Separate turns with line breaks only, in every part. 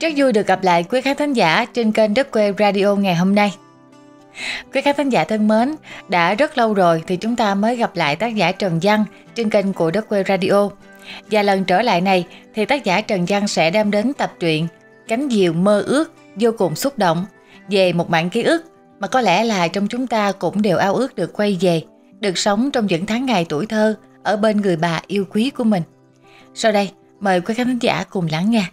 Rất vui được gặp lại quý khán thính giả trên kênh Đất Quê Radio ngày hôm nay. Quý khán thính giả thân mến, đã rất lâu rồi thì chúng ta mới gặp lại tác giả Trần Văn trên kênh của Đất Quê Radio. Và lần trở lại này thì tác giả Trần Văn sẽ đem đến tập truyện Cánh diều mơ ước vô cùng xúc động về một mảng ký ức mà có lẽ là trong chúng ta cũng đều ao ước được quay về, được sống trong những tháng ngày tuổi thơ ở bên người bà yêu quý của mình. Sau đây, mời quý khán thính giả cùng lắng nghe.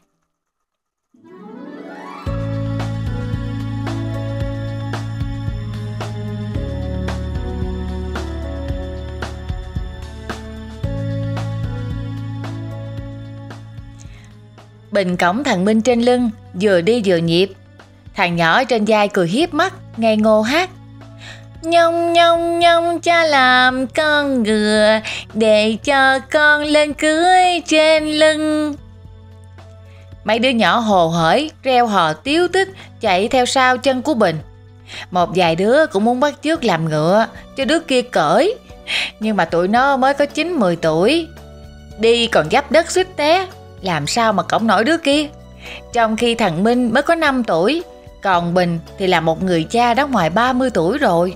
Bình cõng thằng Minh trên lưng, vừa đi vừa nhịp. Thằng nhỏ trên vai cười hiếp mắt, ngây ngô hát. Nhông nhông nhông cha làm con ngựa Để cho con lên cưới trên lưng. Mấy đứa nhỏ hồ hởi, reo hò tiếu tích Chạy theo sau chân của Bình. Một vài đứa cũng muốn bắt chước làm ngựa Cho đứa kia cởi. Nhưng mà tụi nó mới có 9-10 tuổi. Đi còn giáp đất suýt té làm sao mà cổng nổi đứa kia. Trong khi thằng Minh mới có 5 tuổi, còn Bình thì là một người cha đã ngoài 30 tuổi rồi.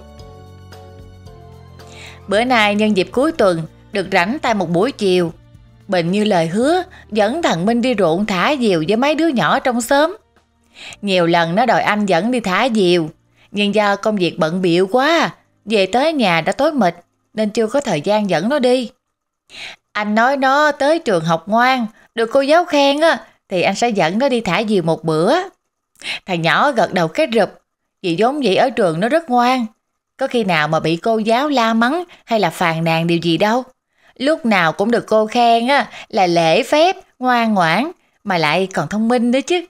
Bữa nay nhân dịp cuối tuần, được rảnh tay một buổi chiều. Bình như lời hứa, dẫn thằng Minh đi ruộng thả diều với mấy đứa nhỏ trong xóm. Nhiều lần nó đòi anh dẫn đi thả diều, nhưng do công việc bận biệu quá, về tới nhà đã tối mịt nên chưa có thời gian dẫn nó đi. Anh nói nó tới trường học ngoan, được cô giáo khen á, thì anh sẽ dẫn nó đi thả diều một bữa. Thằng nhỏ gật đầu cái rụp, vì giống vậy ở trường nó rất ngoan. Có khi nào mà bị cô giáo la mắng hay là phàn nàn điều gì đâu. Lúc nào cũng được cô khen á, là lễ phép, ngoan ngoãn, mà lại còn thông minh nữa chứ.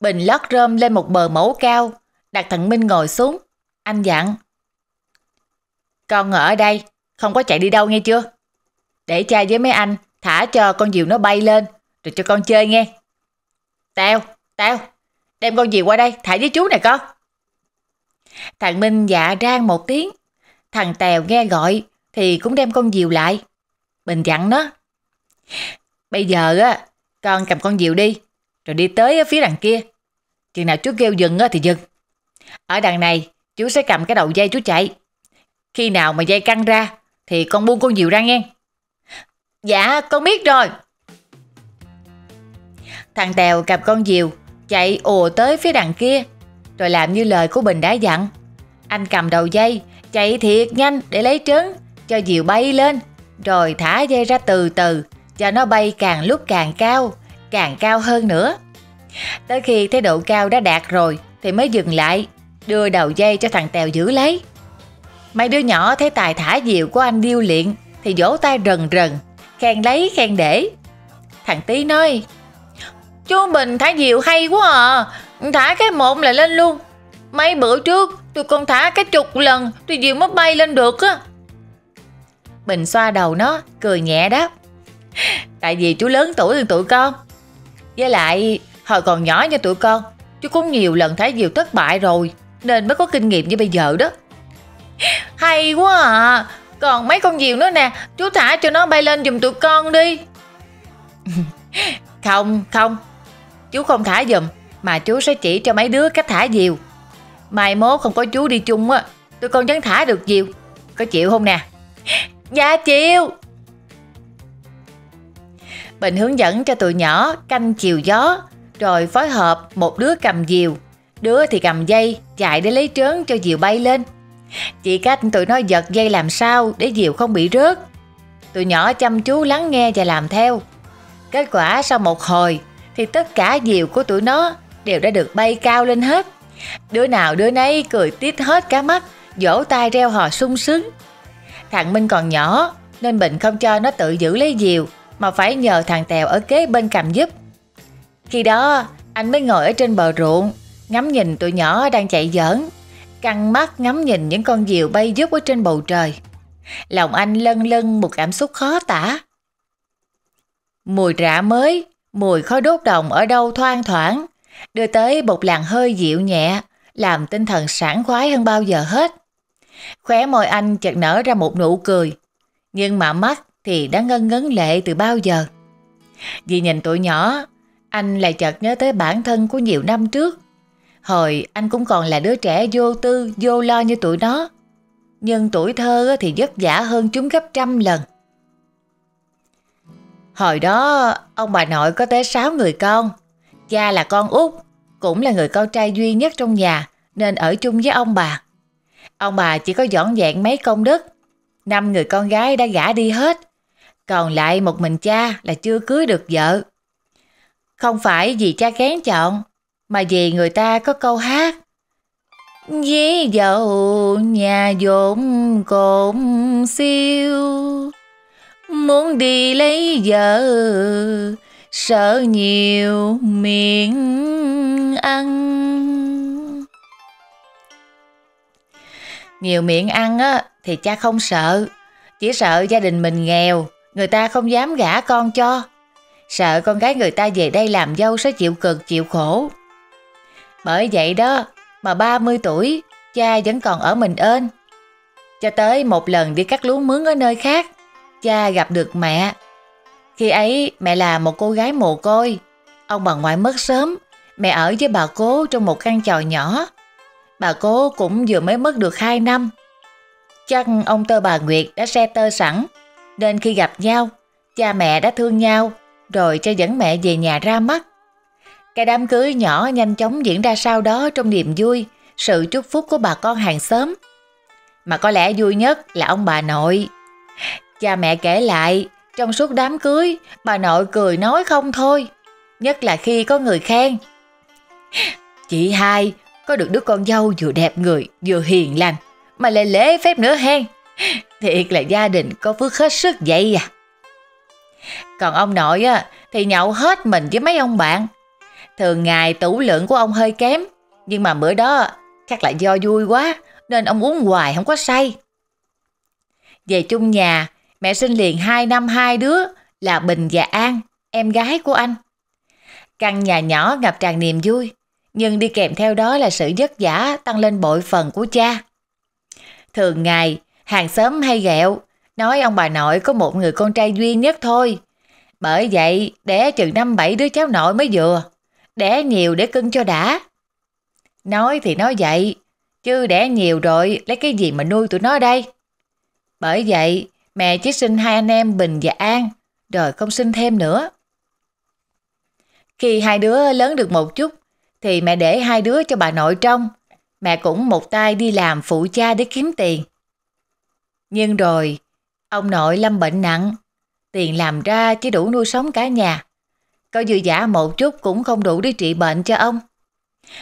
Bình lót rơm lên một bờ mẫu cao, đặt thằng Minh ngồi xuống. Anh dặn. Con ở đây, không có chạy đi đâu nghe chưa? Để cha với mấy anh thả cho con diều nó bay lên, rồi cho con chơi nghe. Tèo, Tèo, đem con diều qua đây, thả với chú này con. Thằng Minh dạ rang một tiếng, thằng Tèo nghe gọi thì cũng đem con diều lại. mình dặn nó. Bây giờ á, con cầm con diều đi, rồi đi tới phía đằng kia. Chừng nào chú kêu dừng á thì dừng. Ở đằng này, chú sẽ cầm cái đầu dây chú chạy. Khi nào mà dây căng ra, thì con buông con diều ra nghe. Dạ con biết rồi. Thằng Tèo cặp con diều, Chạy ồ tới phía đằng kia, Rồi làm như lời của Bình đã dặn. Anh cầm đầu dây, Chạy thiệt nhanh để lấy trứng, Cho diều bay lên, Rồi thả dây ra từ từ, Cho nó bay càng lúc càng cao Càng cao hơn nữa. Tới khi thấy độ cao đã đạt rồi, Thì mới dừng lại, Đưa đầu dây cho thằng Tèo giữ lấy. Mấy đứa nhỏ thấy tài thả diều của anh điêu luyện, Thì vỗ tay rần rần khen lấy khen để. Thằng Tí nói, chú Bình thả diều hay quá à, thả cái một là lên luôn. Mấy bữa trước tôi còn thả cái chục lần tôi diều mới bay lên được á. Bình xoa đầu nó, cười nhẹ đáp. Tại vì chú lớn tuổi hơn tụi con. Với lại, hồi còn nhỏ như tụi con, chú cũng nhiều lần thả diều thất bại rồi, nên mới có kinh nghiệm như bây giờ đó. Hay quá à, còn mấy con diều nữa nè, Chú thả cho nó bay lên giùm tụi con đi. Không không, Chú không thả giùm, Mà chú sẽ chỉ cho mấy đứa cách thả diều. Mai mốt không có chú đi chung á, Tụi con vẫn thả được diều. Có chịu không nè? Dạ chịu. Bình hướng dẫn cho tụi nhỏ canh chiều gió, Rồi phối hợp một đứa cầm diều, Đứa thì cầm dây, chạy để lấy trớn cho diều bay lên chỉ cách tụi nó giật dây làm sao để diều không bị rớt. Tụi nhỏ chăm chú lắng nghe và làm theo. Kết quả sau một hồi thì tất cả diều của tụi nó đều đã được bay cao lên hết. Đứa nào đứa nấy cười tít hết cả mắt, vỗ tay reo hò sung sướng. Thằng Minh còn nhỏ nên Bình không cho nó tự giữ lấy diều mà phải nhờ thằng Tèo ở kế bên cầm giúp. Khi đó anh mới ngồi ở trên bờ ruộng ngắm nhìn tụi nhỏ đang chạy giỡn căng mắt ngắm nhìn những con diều bay dứt ở trên bầu trời. Lòng anh lân lân một cảm xúc khó tả. Mùi rạ mới, mùi khói đốt đồng ở đâu thoang thoảng, đưa tới một làn hơi dịu nhẹ, làm tinh thần sảng khoái hơn bao giờ hết. Khóe môi anh chợt nở ra một nụ cười, nhưng mà mắt thì đã ngân ngấn lệ từ bao giờ. Vì nhìn tụi nhỏ, anh lại chợt nhớ tới bản thân của nhiều năm trước. Hồi anh cũng còn là đứa trẻ vô tư, vô lo như tụi nó. Nhưng tuổi thơ thì vất vả hơn chúng gấp trăm lần. Hồi đó ông bà nội có tới 6 người con. Cha là con út, cũng là người con trai duy nhất trong nhà nên ở chung với ông bà. Ông bà chỉ có dọn dẹn mấy công đức. Năm người con gái đã gả đi hết. Còn lại một mình cha là chưa cưới được vợ. Không phải vì cha kén chọn, mà vì người ta có câu hát. Dí dầu nhà dồn cồn siêu, muốn đi lấy vợ, sợ nhiều miệng ăn. Nhiều miệng ăn á, thì cha không sợ, chỉ sợ gia đình mình nghèo, người ta không dám gả con cho. Sợ con gái người ta về đây làm dâu sẽ chịu cực chịu khổ. Bởi vậy đó, mà 30 tuổi, cha vẫn còn ở mình ơn. Cho tới một lần đi cắt lúa mướn ở nơi khác, cha gặp được mẹ. Khi ấy mẹ là một cô gái mồ côi, ông bà ngoại mất sớm, mẹ ở với bà cố trong một căn tròi nhỏ. Bà cố cũng vừa mới mất được 2 năm. Chắc ông tơ bà Nguyệt đã xe tơ sẵn, nên khi gặp nhau, cha mẹ đã thương nhau, rồi cho dẫn mẹ về nhà ra mắt. Cái đám cưới nhỏ nhanh chóng diễn ra sau đó trong niềm vui, sự chúc phúc của bà con hàng xóm. Mà có lẽ vui nhất là ông bà nội. Cha mẹ kể lại, trong suốt đám cưới, bà nội cười nói không thôi. Nhất là khi có người khen. Chị hai, có được đứa con dâu vừa đẹp người, vừa hiền lành, mà lại lễ phép nữa hen. Thiệt là gia đình có phước hết sức vậy à. Còn ông nội á, thì nhậu hết mình với mấy ông bạn. Thường ngày tủ lượng của ông hơi kém, nhưng mà bữa đó chắc là do vui quá nên ông uống hoài không có say. Về chung nhà, mẹ sinh liền hai năm hai đứa là Bình và An, em gái của anh. Căn nhà nhỏ ngập tràn niềm vui, nhưng đi kèm theo đó là sự vất vả tăng lên bội phần của cha. Thường ngày, hàng xóm hay ghẹo, nói ông bà nội có một người con trai duy nhất thôi. Bởi vậy, đẻ chừng năm bảy đứa cháu nội mới vừa, đẻ nhiều để cưng cho đã. Nói thì nói vậy, chứ đẻ nhiều rồi lấy cái gì mà nuôi tụi nó đây? Bởi vậy, mẹ chỉ sinh hai anh em Bình và An, rồi không sinh thêm nữa. Khi hai đứa lớn được một chút, thì mẹ để hai đứa cho bà nội trong. Mẹ cũng một tay đi làm phụ cha để kiếm tiền. Nhưng rồi, ông nội lâm bệnh nặng, tiền làm ra chỉ đủ nuôi sống cả nhà coi dư giả một chút cũng không đủ để trị bệnh cho ông.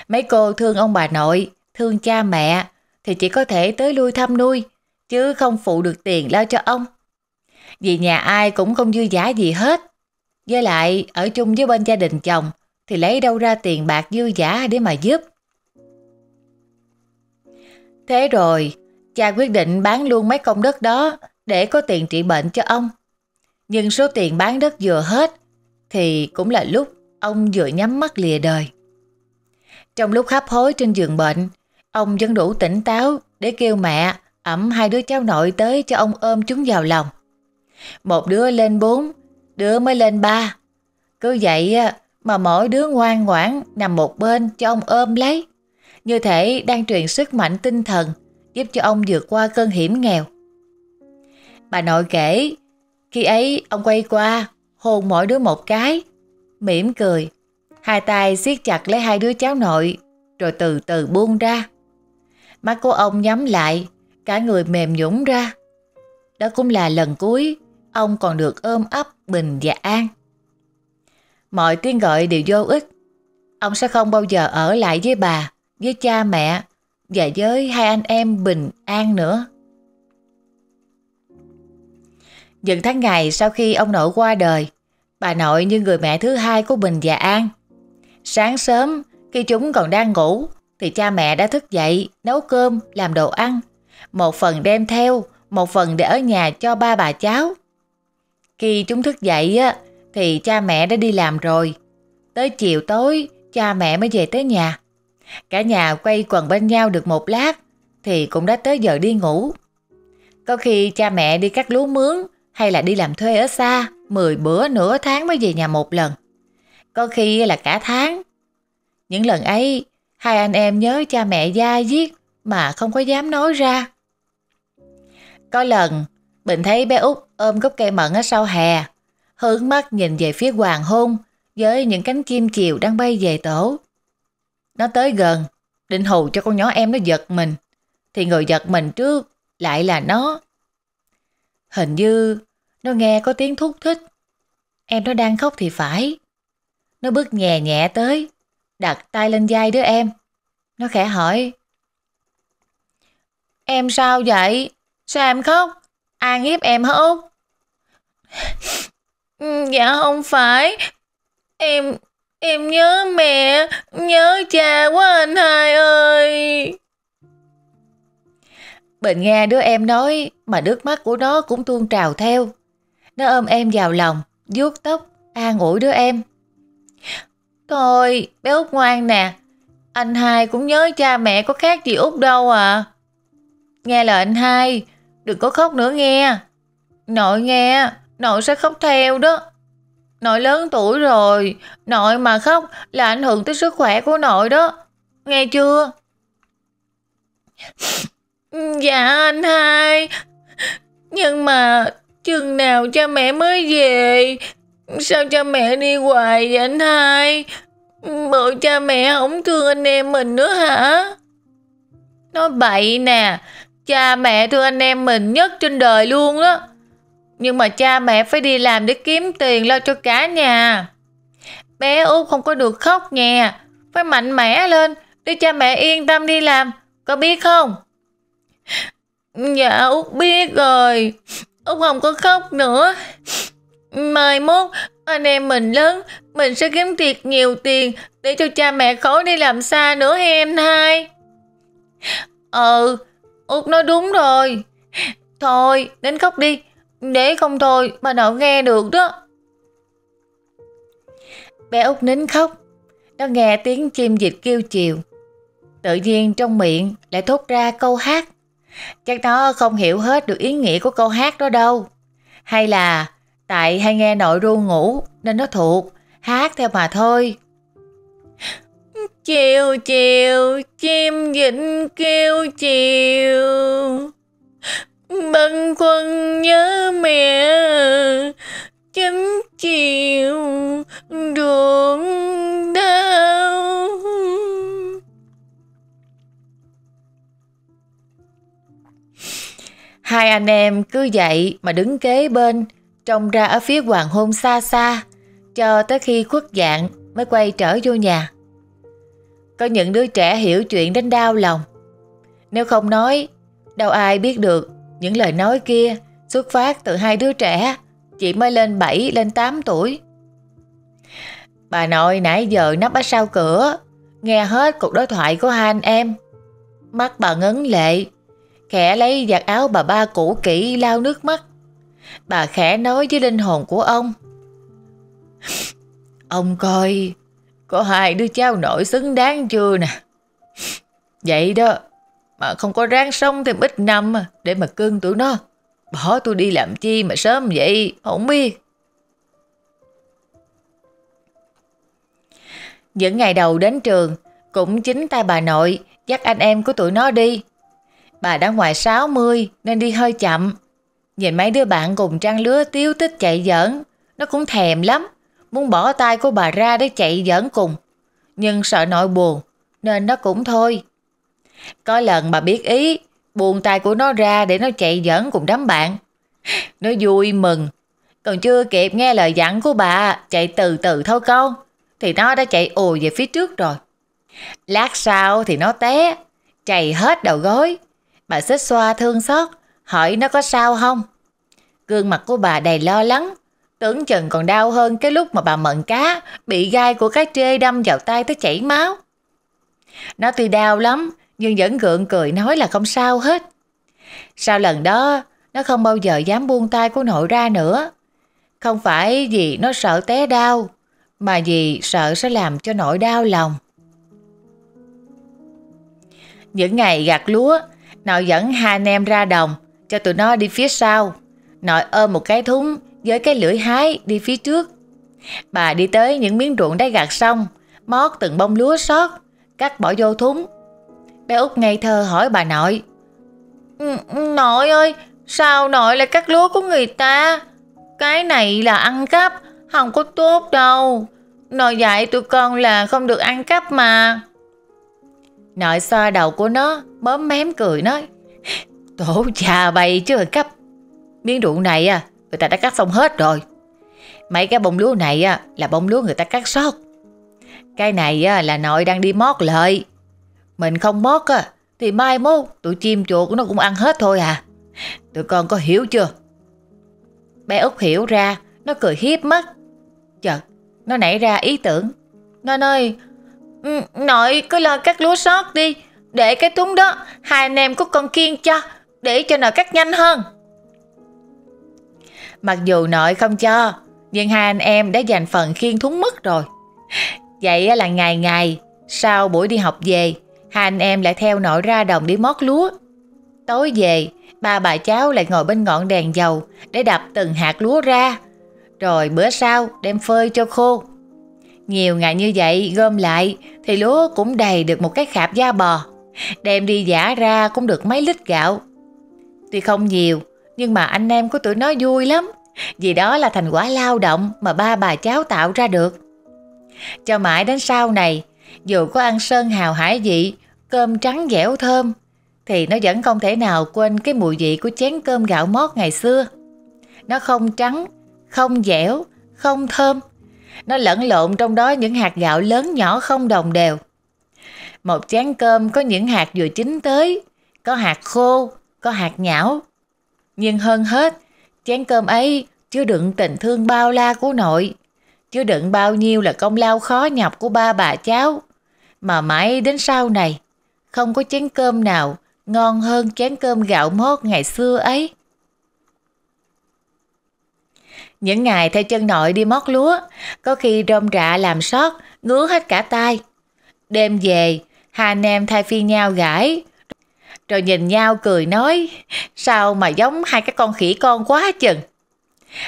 Mấy cô thương ông bà nội, thương cha mẹ thì chỉ có thể tới lui thăm nuôi, chứ không phụ được tiền lo cho ông. Vì nhà ai cũng không dư giả gì hết. Với lại, ở chung với bên gia đình chồng thì lấy đâu ra tiền bạc dư giả để mà giúp. Thế rồi, cha quyết định bán luôn mấy công đất đó để có tiền trị bệnh cho ông. Nhưng số tiền bán đất vừa hết thì cũng là lúc ông vừa nhắm mắt lìa đời. Trong lúc hấp hối trên giường bệnh, ông vẫn đủ tỉnh táo để kêu mẹ ẩm hai đứa cháu nội tới cho ông ôm chúng vào lòng. Một đứa lên bốn, đứa mới lên ba. Cứ vậy mà mỗi đứa ngoan ngoãn nằm một bên cho ông ôm lấy. Như thể đang truyền sức mạnh tinh thần giúp cho ông vượt qua cơn hiểm nghèo. Bà nội kể, khi ấy ông quay qua, hôn mỗi đứa một cái, mỉm cười, hai tay siết chặt lấy hai đứa cháu nội, rồi từ từ buông ra. Mắt của ông nhắm lại, cả người mềm nhũng ra. Đó cũng là lần cuối ông còn được ôm ấp Bình và An. Mọi tiếng gọi đều vô ích. Ông sẽ không bao giờ ở lại với bà, với cha mẹ và với hai anh em Bình An nữa. Những tháng ngày sau khi ông nội qua đời, bà nội như người mẹ thứ hai của Bình và An. Sáng sớm, khi chúng còn đang ngủ, thì cha mẹ đã thức dậy, nấu cơm, làm đồ ăn. Một phần đem theo, một phần để ở nhà cho ba bà cháu. Khi chúng thức dậy á, thì cha mẹ đã đi làm rồi. Tới chiều tối, cha mẹ mới về tới nhà. Cả nhà quay quần bên nhau được một lát, thì cũng đã tới giờ đi ngủ. Có khi cha mẹ đi cắt lúa mướn hay là đi làm thuê ở xa, 10 bữa nửa tháng mới về nhà một lần. có khi là cả tháng. Những lần ấy, hai anh em nhớ cha mẹ da giết mà không có dám nói ra. Có lần, Bình thấy bé út ôm gốc cây mận ở sau hè, hướng mắt nhìn về phía hoàng hôn với những cánh chim chiều đang bay về tổ. Nó tới gần, định hù cho con nhỏ em nó giật mình, thì người giật mình trước lại là nó. Hình như nó nghe có tiếng thúc thích. Em nó đang khóc thì phải. Nó bước nhẹ nhẹ tới, đặt tay lên vai đứa em. Nó khẽ hỏi. Em sao vậy? Sao em khóc? Ai hiếp em hả Út? Ừ, dạ không phải. Em em nhớ mẹ, nhớ cha quá anh hai ơi. Bình nghe đứa em nói mà nước mắt của nó cũng tuôn trào theo. Nó ôm em vào lòng, vuốt tóc, an ủi đứa em. Thôi, bé Út ngoan nè. Anh hai cũng nhớ cha mẹ có khác gì Út đâu à. Nghe lời anh hai, đừng có khóc nữa nghe. Nội nghe, nội sẽ khóc theo đó. Nội lớn tuổi rồi, nội mà khóc là ảnh hưởng tới sức khỏe của nội đó. Nghe chưa? Dạ anh hai. Nhưng mà chừng nào cha mẹ mới về? Sao cha mẹ đi hoài vậy anh hai? Bộ cha mẹ không thương anh em mình nữa hả? Nói bậy nè, cha mẹ thương anh em mình nhất trên đời luôn đó. Nhưng mà cha mẹ phải đi làm để kiếm tiền lo cho cả nhà. Bé Út không có được khóc nha, phải mạnh mẽ lên để cha mẹ yên tâm đi làm, có biết không? Dạ Út biết rồi, Út không có khóc nữa. Mai mốt anh em mình lớn, mình sẽ kiếm thiệt nhiều tiền để cho cha mẹ khỏi đi làm xa nữa em hai. Ừ, Út nói đúng rồi. Thôi, đến khóc đi, để không thôi bà nội nghe được đó. Bé Út nín khóc, nó nghe tiếng chim dịch kêu chiều. Tự nhiên trong miệng lại thốt ra câu hát. Chắc nó không hiểu hết được ý nghĩa của câu hát đó đâu. Hay là tại hay nghe nội ru ngủ nên nó thuộc, hát theo mà thôi. Chiều chiều, chim vịnh kêu chiều. Băn quân nhớ mẹ, chấm chiều, đường đau. Hai anh em cứ dậy mà đứng kế bên, trông ra ở phía hoàng hôn xa xa, cho tới khi khuất dạng mới quay trở vô nhà. Có những đứa trẻ hiểu chuyện đến đau lòng. Nếu không nói, đâu ai biết được những lời nói kia xuất phát từ hai đứa trẻ, chỉ mới lên 7 lên 8 tuổi. Bà nội nãy giờ nấp ở sau cửa, nghe hết cuộc đối thoại của hai anh em. Mắt bà ngấn lệ, khẽ lấy giặt áo bà ba cũ kỹ lau nước mắt. Bà khẽ nói với linh hồn của ông. Ông coi, có hai đứa cháu nội xứng đáng chưa nè. Vậy đó, mà không có ráng sống thêm ít năm để mà cưng tụi nó. Bỏ tôi đi làm chi mà sớm vậy, không biết. Những ngày đầu đến trường, cũng chính tay bà nội dắt anh em của tụi nó đi. Bà đã ngoài 60 nên đi hơi chậm. Nhìn mấy đứa bạn cùng trang lứa tiếu tích chạy giỡn, nó cũng thèm lắm, muốn bỏ tay của bà ra để chạy giỡn cùng. Nhưng sợ nội buồn, nên nó cũng thôi. Có lần bà biết ý, buông tay của nó ra để nó chạy giỡn cùng đám bạn. Nó vui mừng, còn chưa kịp nghe lời dặn của bà chạy từ từ thôi con, thì nó đã chạy ồ về phía trước rồi. Lát sau thì nó té, chạy hết đầu gối. Bà xích xoa thương xót, hỏi nó có sao không. Gương mặt của bà đầy lo lắng, tưởng chừng còn đau hơn cái lúc mà bà mận cá bị gai của cái trê đâm vào tay tới chảy máu. Nó tuy đau lắm, nhưng vẫn gượng cười nói là không sao hết. Sau lần đó, nó không bao giờ dám buông tay của nội ra nữa. Không phải vì nó sợ té đau, mà vì sợ sẽ làm cho nội đau lòng. Những ngày gặt lúa, nội dẫn hai anh em ra đồng, cho tụi nó đi phía sau. Nội ôm một cái thúng với cái lưỡi hái đi phía trước. Bà đi tới những miếng ruộng đã gặt xong, mót từng bông lúa sót, cắt bỏ vô thúng. Bé út ngây thơ hỏi bà nội. Ừ, nội ơi, sao nội lại cắt lúa của người ta? Cái này là ăn cắp, không có tốt đâu. Nội dạy tụi con là không được ăn cắp mà. Nội xoa đầu của nó, mớm mém cười nói. Tổ cha bay chứ cấp Miếng ruộng này à, người ta đã cắt xong hết rồi. Mấy cái bông lúa này à là bông lúa người ta cắt sót. Cái này à là nội đang đi mót lợi. Mình không mót á, thì mai mốt tụi chim chuột nó cũng ăn hết thôi à. Tụi con có hiểu chưa? Bé Út hiểu ra, nó cười hiếp mắt. Chợt, nó nảy ra ý tưởng. Nó nói, nội cứ lo cắt lúa sót đi, để cái thúng đó hai anh em có con kiên cho, để cho nội cắt nhanh hơn. Mặc dù nội không cho, nhưng hai anh em đã dành phần khiên thúng mất rồi. Vậy là ngày ngày, sau buổi đi học về, hai anh em lại theo nội ra đồng đi mót lúa. Tối về, ba bà cháu lại ngồi bên ngọn đèn dầu để đập từng hạt lúa ra. Rồi bữa sau đem phơi cho khô. Nhiều ngày như vậy gom lại thì lúa cũng đầy được một cái khạp da bò. Đem đi giả ra cũng được mấy lít gạo. Tuy không nhiều, nhưng mà anh em của tụi nó vui lắm. Vì đó là thành quả lao động mà ba bà cháu tạo ra được. Cho mãi đến sau này, dù có ăn sơn hào hải vị, cơm trắng dẻo thơm, thì nó vẫn không thể nào quên cái mùi vị của chén cơm gạo mót ngày xưa. Nó không trắng, không dẻo, không thơm. Nó lẫn lộn trong đó những hạt gạo lớn nhỏ không đồng đều. Một chén cơm có những hạt vừa chín tới, có hạt khô, có hạt nhão. Nhưng hơn hết, chén cơm ấy chứa đựng tình thương bao la của nội, chứa đựng bao nhiêu là công lao khó nhọc của ba bà cháu. Mà mãi đến sau này, không có chén cơm nào ngon hơn chén cơm gạo mót ngày xưa ấy. Những ngày theo chân nội đi mót lúa, có khi rơm rạ làm sót, ngứa hết cả tay. Đêm về, hai anh em thay phiên nhau gãi, rồi nhìn nhau cười nói, sao mà giống hai cái con khỉ con quá chừng.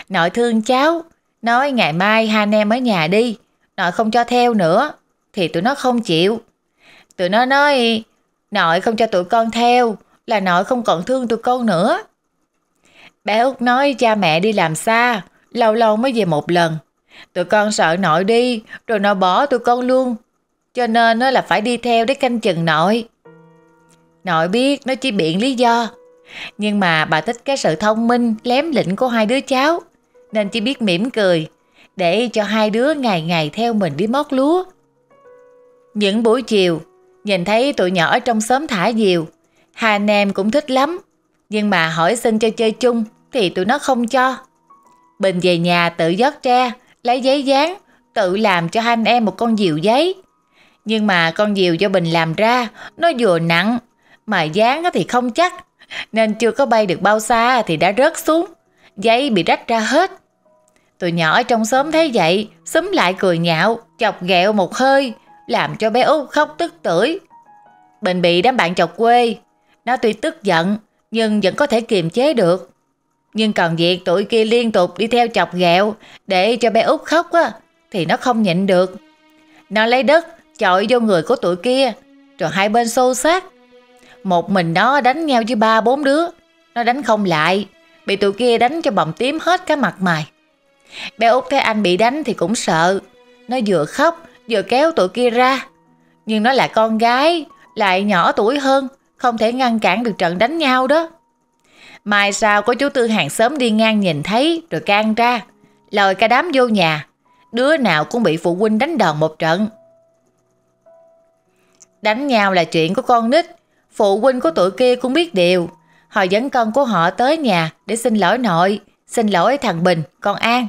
Nội thương cháu, nói ngày mai hai anh em ở nhà đi, nội không cho theo nữa, thì tụi nó không chịu. Tụi nó nói, nội không cho tụi con theo, là nội không còn thương tụi con nữa. Bé Út nói cha mẹ đi làm xa, lâu lâu mới về một lần. Tụi con sợ nội đi, rồi nội bỏ tụi con luôn. Cho nên nó là phải đi theo để canh chừng nội. Nội biết nó chỉ biện lý do. Nhưng mà bà thích cái sự thông minh, lém lĩnh của hai đứa cháu. Nên chỉ biết mỉm cười, để cho hai đứa ngày ngày theo mình đi mót lúa. Những buổi chiều, nhìn thấy tụi nhỏ ở trong xóm thả diều, hai anh em cũng thích lắm. Nhưng mà hỏi xin cho chơi chung thì tụi nó không cho. Bình về nhà tự dót tre, lấy giấy dán, tự làm cho hai anh em một con diều giấy. Nhưng mà con diều do Bình làm ra, nó vừa nặng, mà dán thì không chắc, nên chưa có bay được bao xa thì đã rớt xuống, giấy bị rách ra hết. Tụi nhỏ trong xóm thấy vậy, xúm lại cười nhạo, chọc ghẹo một hơi, làm cho bé Út khóc tức tưởi. Bình bị đám bạn chọc quê, nó tuy tức giận, nhưng vẫn có thể kiềm chế được. Nhưng còn việc tụi kia liên tục đi theo chọc ghẹo để cho bé Út khóc á, thì nó không nhịn được. Nó lấy đất chọi vô người của tụi kia, rồi hai bên xô xát. Một mình nó đánh nhau với ba bốn đứa, nó đánh không lại, bị tụi kia đánh cho bầm tím hết cả mặt mày. Bé Út thấy anh bị đánh thì cũng sợ, nó vừa khóc vừa kéo tụi kia ra. Nhưng nó là con gái, lại nhỏ tuổi hơn, không thể ngăn cản được trận đánh nhau đó. Mai sau có chú Tư hàng xóm đi ngang nhìn thấy rồi can ra, lòi cả đám vô nhà. Đứa nào cũng bị phụ huynh đánh đòn một trận. Đánh nhau là chuyện của con nít, phụ huynh của tụi kia cũng biết điều. Họ dẫn con của họ tới nhà để xin lỗi nội, xin lỗi thằng Bình, con An.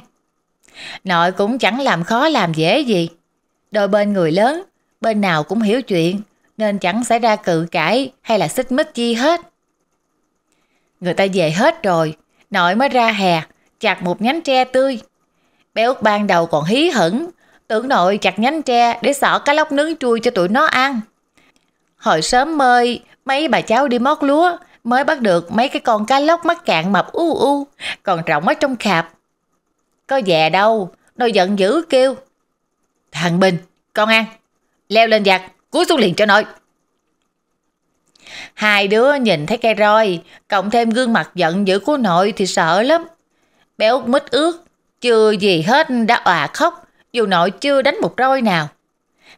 Nội cũng chẳng làm khó làm dễ gì. Đôi bên người lớn, bên nào cũng hiểu chuyện, nên chẳng xảy ra cự cãi hay là xích mích chi hết. Người ta về hết rồi, nội mới ra hè, chặt một nhánh tre tươi. Bé út ban đầu còn hí hửng, tưởng nội chặt nhánh tre để xỏ cá lóc nướng chui cho tụi nó ăn. Hồi sớm mơi, mấy bà cháu đi mót lúa, mới bắt được mấy cái con cá lóc mắc cạn mập u u, còn rộng ở trong khạp. Có về đâu, Nội giận dữ kêu. Thằng Bình, con ăn, leo lên giặt, cúi xuống liền cho nội. Hai đứa nhìn thấy cây roi, cộng thêm gương mặt giận dữ của nội thì sợ lắm. Bé út mít ướt, chưa gì hết đã òa khóc, dù nội chưa đánh một roi nào.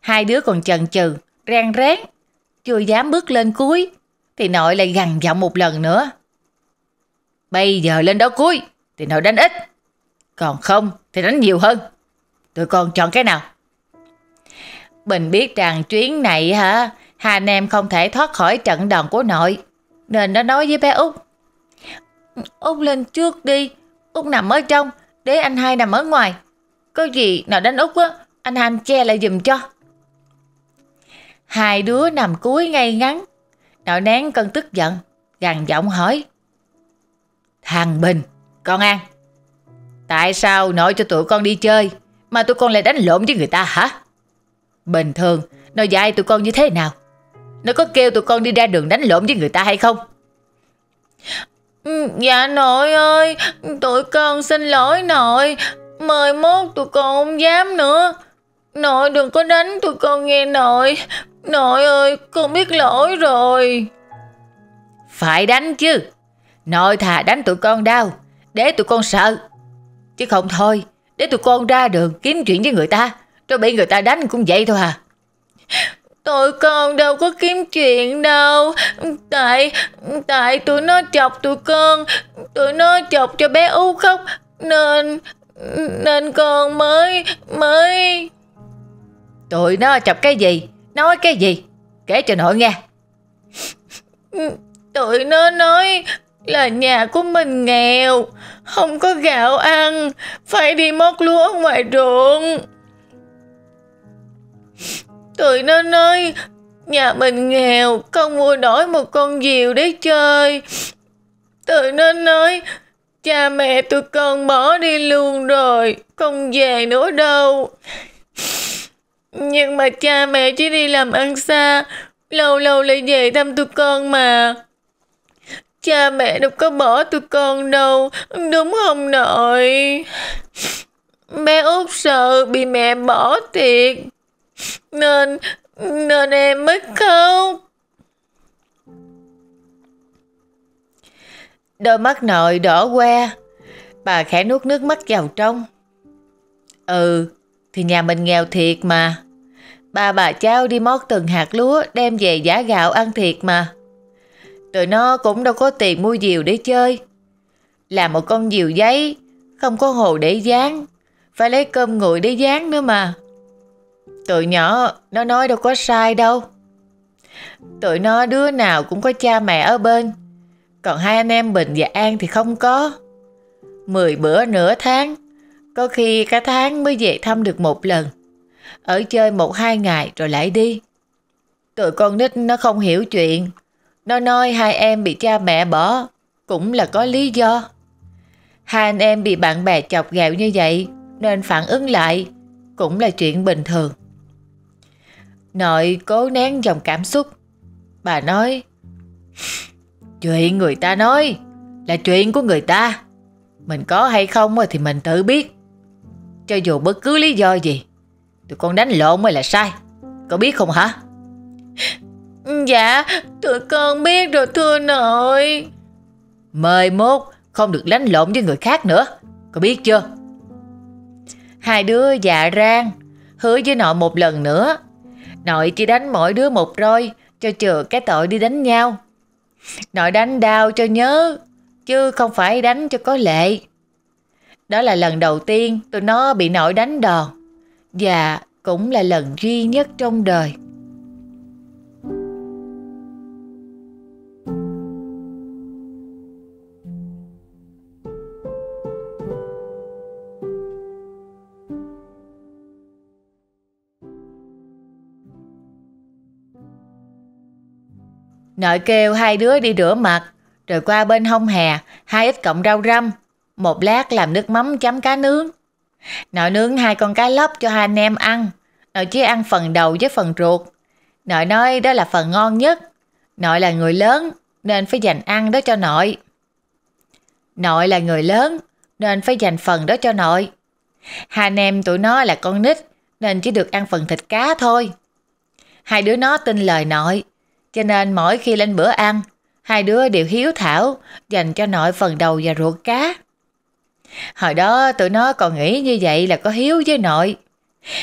Hai đứa còn chần chừ, rang rén, chưa dám bước lên cuối, thì nội lại gằn giọng một lần nữa. Bây giờ lên đó cuối, thì nội đánh ít, còn không thì đánh nhiều hơn. Tụi con chọn cái nào? Bình biết rằng chuyến này hả, hai anh em không thể thoát khỏi trận đòn của nội, nên nó nói với bé Út. Út lên trước đi, Út nằm ở trong, để anh hai nằm ở ngoài. Có gì nào đánh Út á, anh hai che lại giùm cho. Hai đứa nằm cuối ngay ngắn, nội nén cơn tức giận, gằn giọng hỏi. Thằng Bình, con An, tại sao nội cho tụi con đi chơi mà tụi con lại đánh lộn với người ta hả? Bình thường, nó dạy tụi con như thế nào? Nó có kêu tụi con đi ra đường đánh lộn với người ta hay không?
Ừ, dạ nội ơi, tụi con xin lỗi nội, mời mốt tụi con không dám nữa. Nội đừng có đánh tụi con nghe nội, nội ơi, con biết lỗi rồi.
Phải đánh chứ, nội thà đánh tụi con đau, để tụi con sợ. Chứ không thôi, để tụi con ra đường kiếm chuyện với người ta, rồi bị người ta đánh cũng vậy thôi à.
Tụi con đâu có kiếm chuyện đâu. Tại Tại tụi nó chọc tụi con. Tụi nó chọc cho bé ú khóc. Nên Nên con mới Mới
Tụi nó chọc cái gì? Nói cái gì? Kể cho nội nghe.
Tụi nó nói là nhà của mình nghèo, không có gạo ăn, phải đi móc lúa ngoài ruộng. Tụi nó nói nhà mình nghèo, không mua nổi một con diều để chơi. Tụi nó nói cha mẹ tụi con bỏ đi luôn rồi, không về nữa đâu. Nhưng mà cha mẹ chỉ đi làm ăn xa, lâu lâu lại về thăm tụi con mà. Cha mẹ đâu có bỏ tụi con đâu, đúng không nội? Bé út sợ bị mẹ bỏ thiệt. Nên, nên em mới khóc.
Đôi mắt nội đỏ que, bà khẽ nuốt nước mắt vào trong. Ừ, thì nhà mình nghèo thiệt mà. Ba bà cháu đi mót từng hạt lúa đem về giá gạo ăn thiệt mà. Tụi nó cũng đâu có tiền mua diều để chơi. Làm một con diều giấy, không có hồ để dán, phải lấy cơm nguội để dán nữa mà. Tụi nhỏ nó nói đâu có sai đâu. Tụi nó đứa nào cũng có cha mẹ ở bên. Còn hai anh em Bình và An thì không có. Mười bữa nửa tháng, có khi cả tháng mới về thăm được một lần. Ở chơi một hai ngày rồi lại đi. Tụi con nít nó không hiểu chuyện. Nó nói hai em bị cha mẹ bỏ, cũng là có lý do. Hai anh em bị bạn bè chọc ghẹo như vậy, nên phản ứng lại, cũng là chuyện bình thường. Nội cố nén dòng cảm xúc. Bà nói, chuyện người ta nói là chuyện của người ta. Mình có hay không thì mình tự biết. Cho dù bất cứ lý do gì, tụi con đánh lộn mới là sai. Có biết không hả?
Dạ, tụi con biết rồi thưa nội.
Mời mốt, không được đánh lộn với người khác nữa. Có biết chưa? Hai đứa dạ rang, hứa với nội một lần nữa Nội chỉ đánh mỗi đứa một roi cho chừa cái tội đi đánh nhau. Nội đánh đau cho nhớ, chứ không phải đánh cho có lệ. Đó là lần đầu tiên tụi nó bị nội đánh đòn và cũng là lần duy nhất trong đời. Nội kêu hai đứa đi rửa mặt, rồi qua bên hông hè, hai ít cọng rau răm, một lát làm nước mắm chấm cá nướng. Nội nướng hai con cá lóc cho hai anh em ăn, nội chỉ ăn phần đầu với phần ruột. Nội nói đó là phần ngon nhất, nội là người lớn nên phải dành ăn đó cho nội. Nội là người lớn nên phải dành phần đó cho nội. Hai anh em tụi nó là con nít nên chỉ được ăn phần thịt cá thôi. Hai đứa nó tin lời nội, cho nên mỗi khi lên bữa ăn, hai đứa đều hiếu thảo dành cho nội phần đầu và ruột cá. Hồi đó tụi nó còn nghĩ như vậy là có hiếu với nội.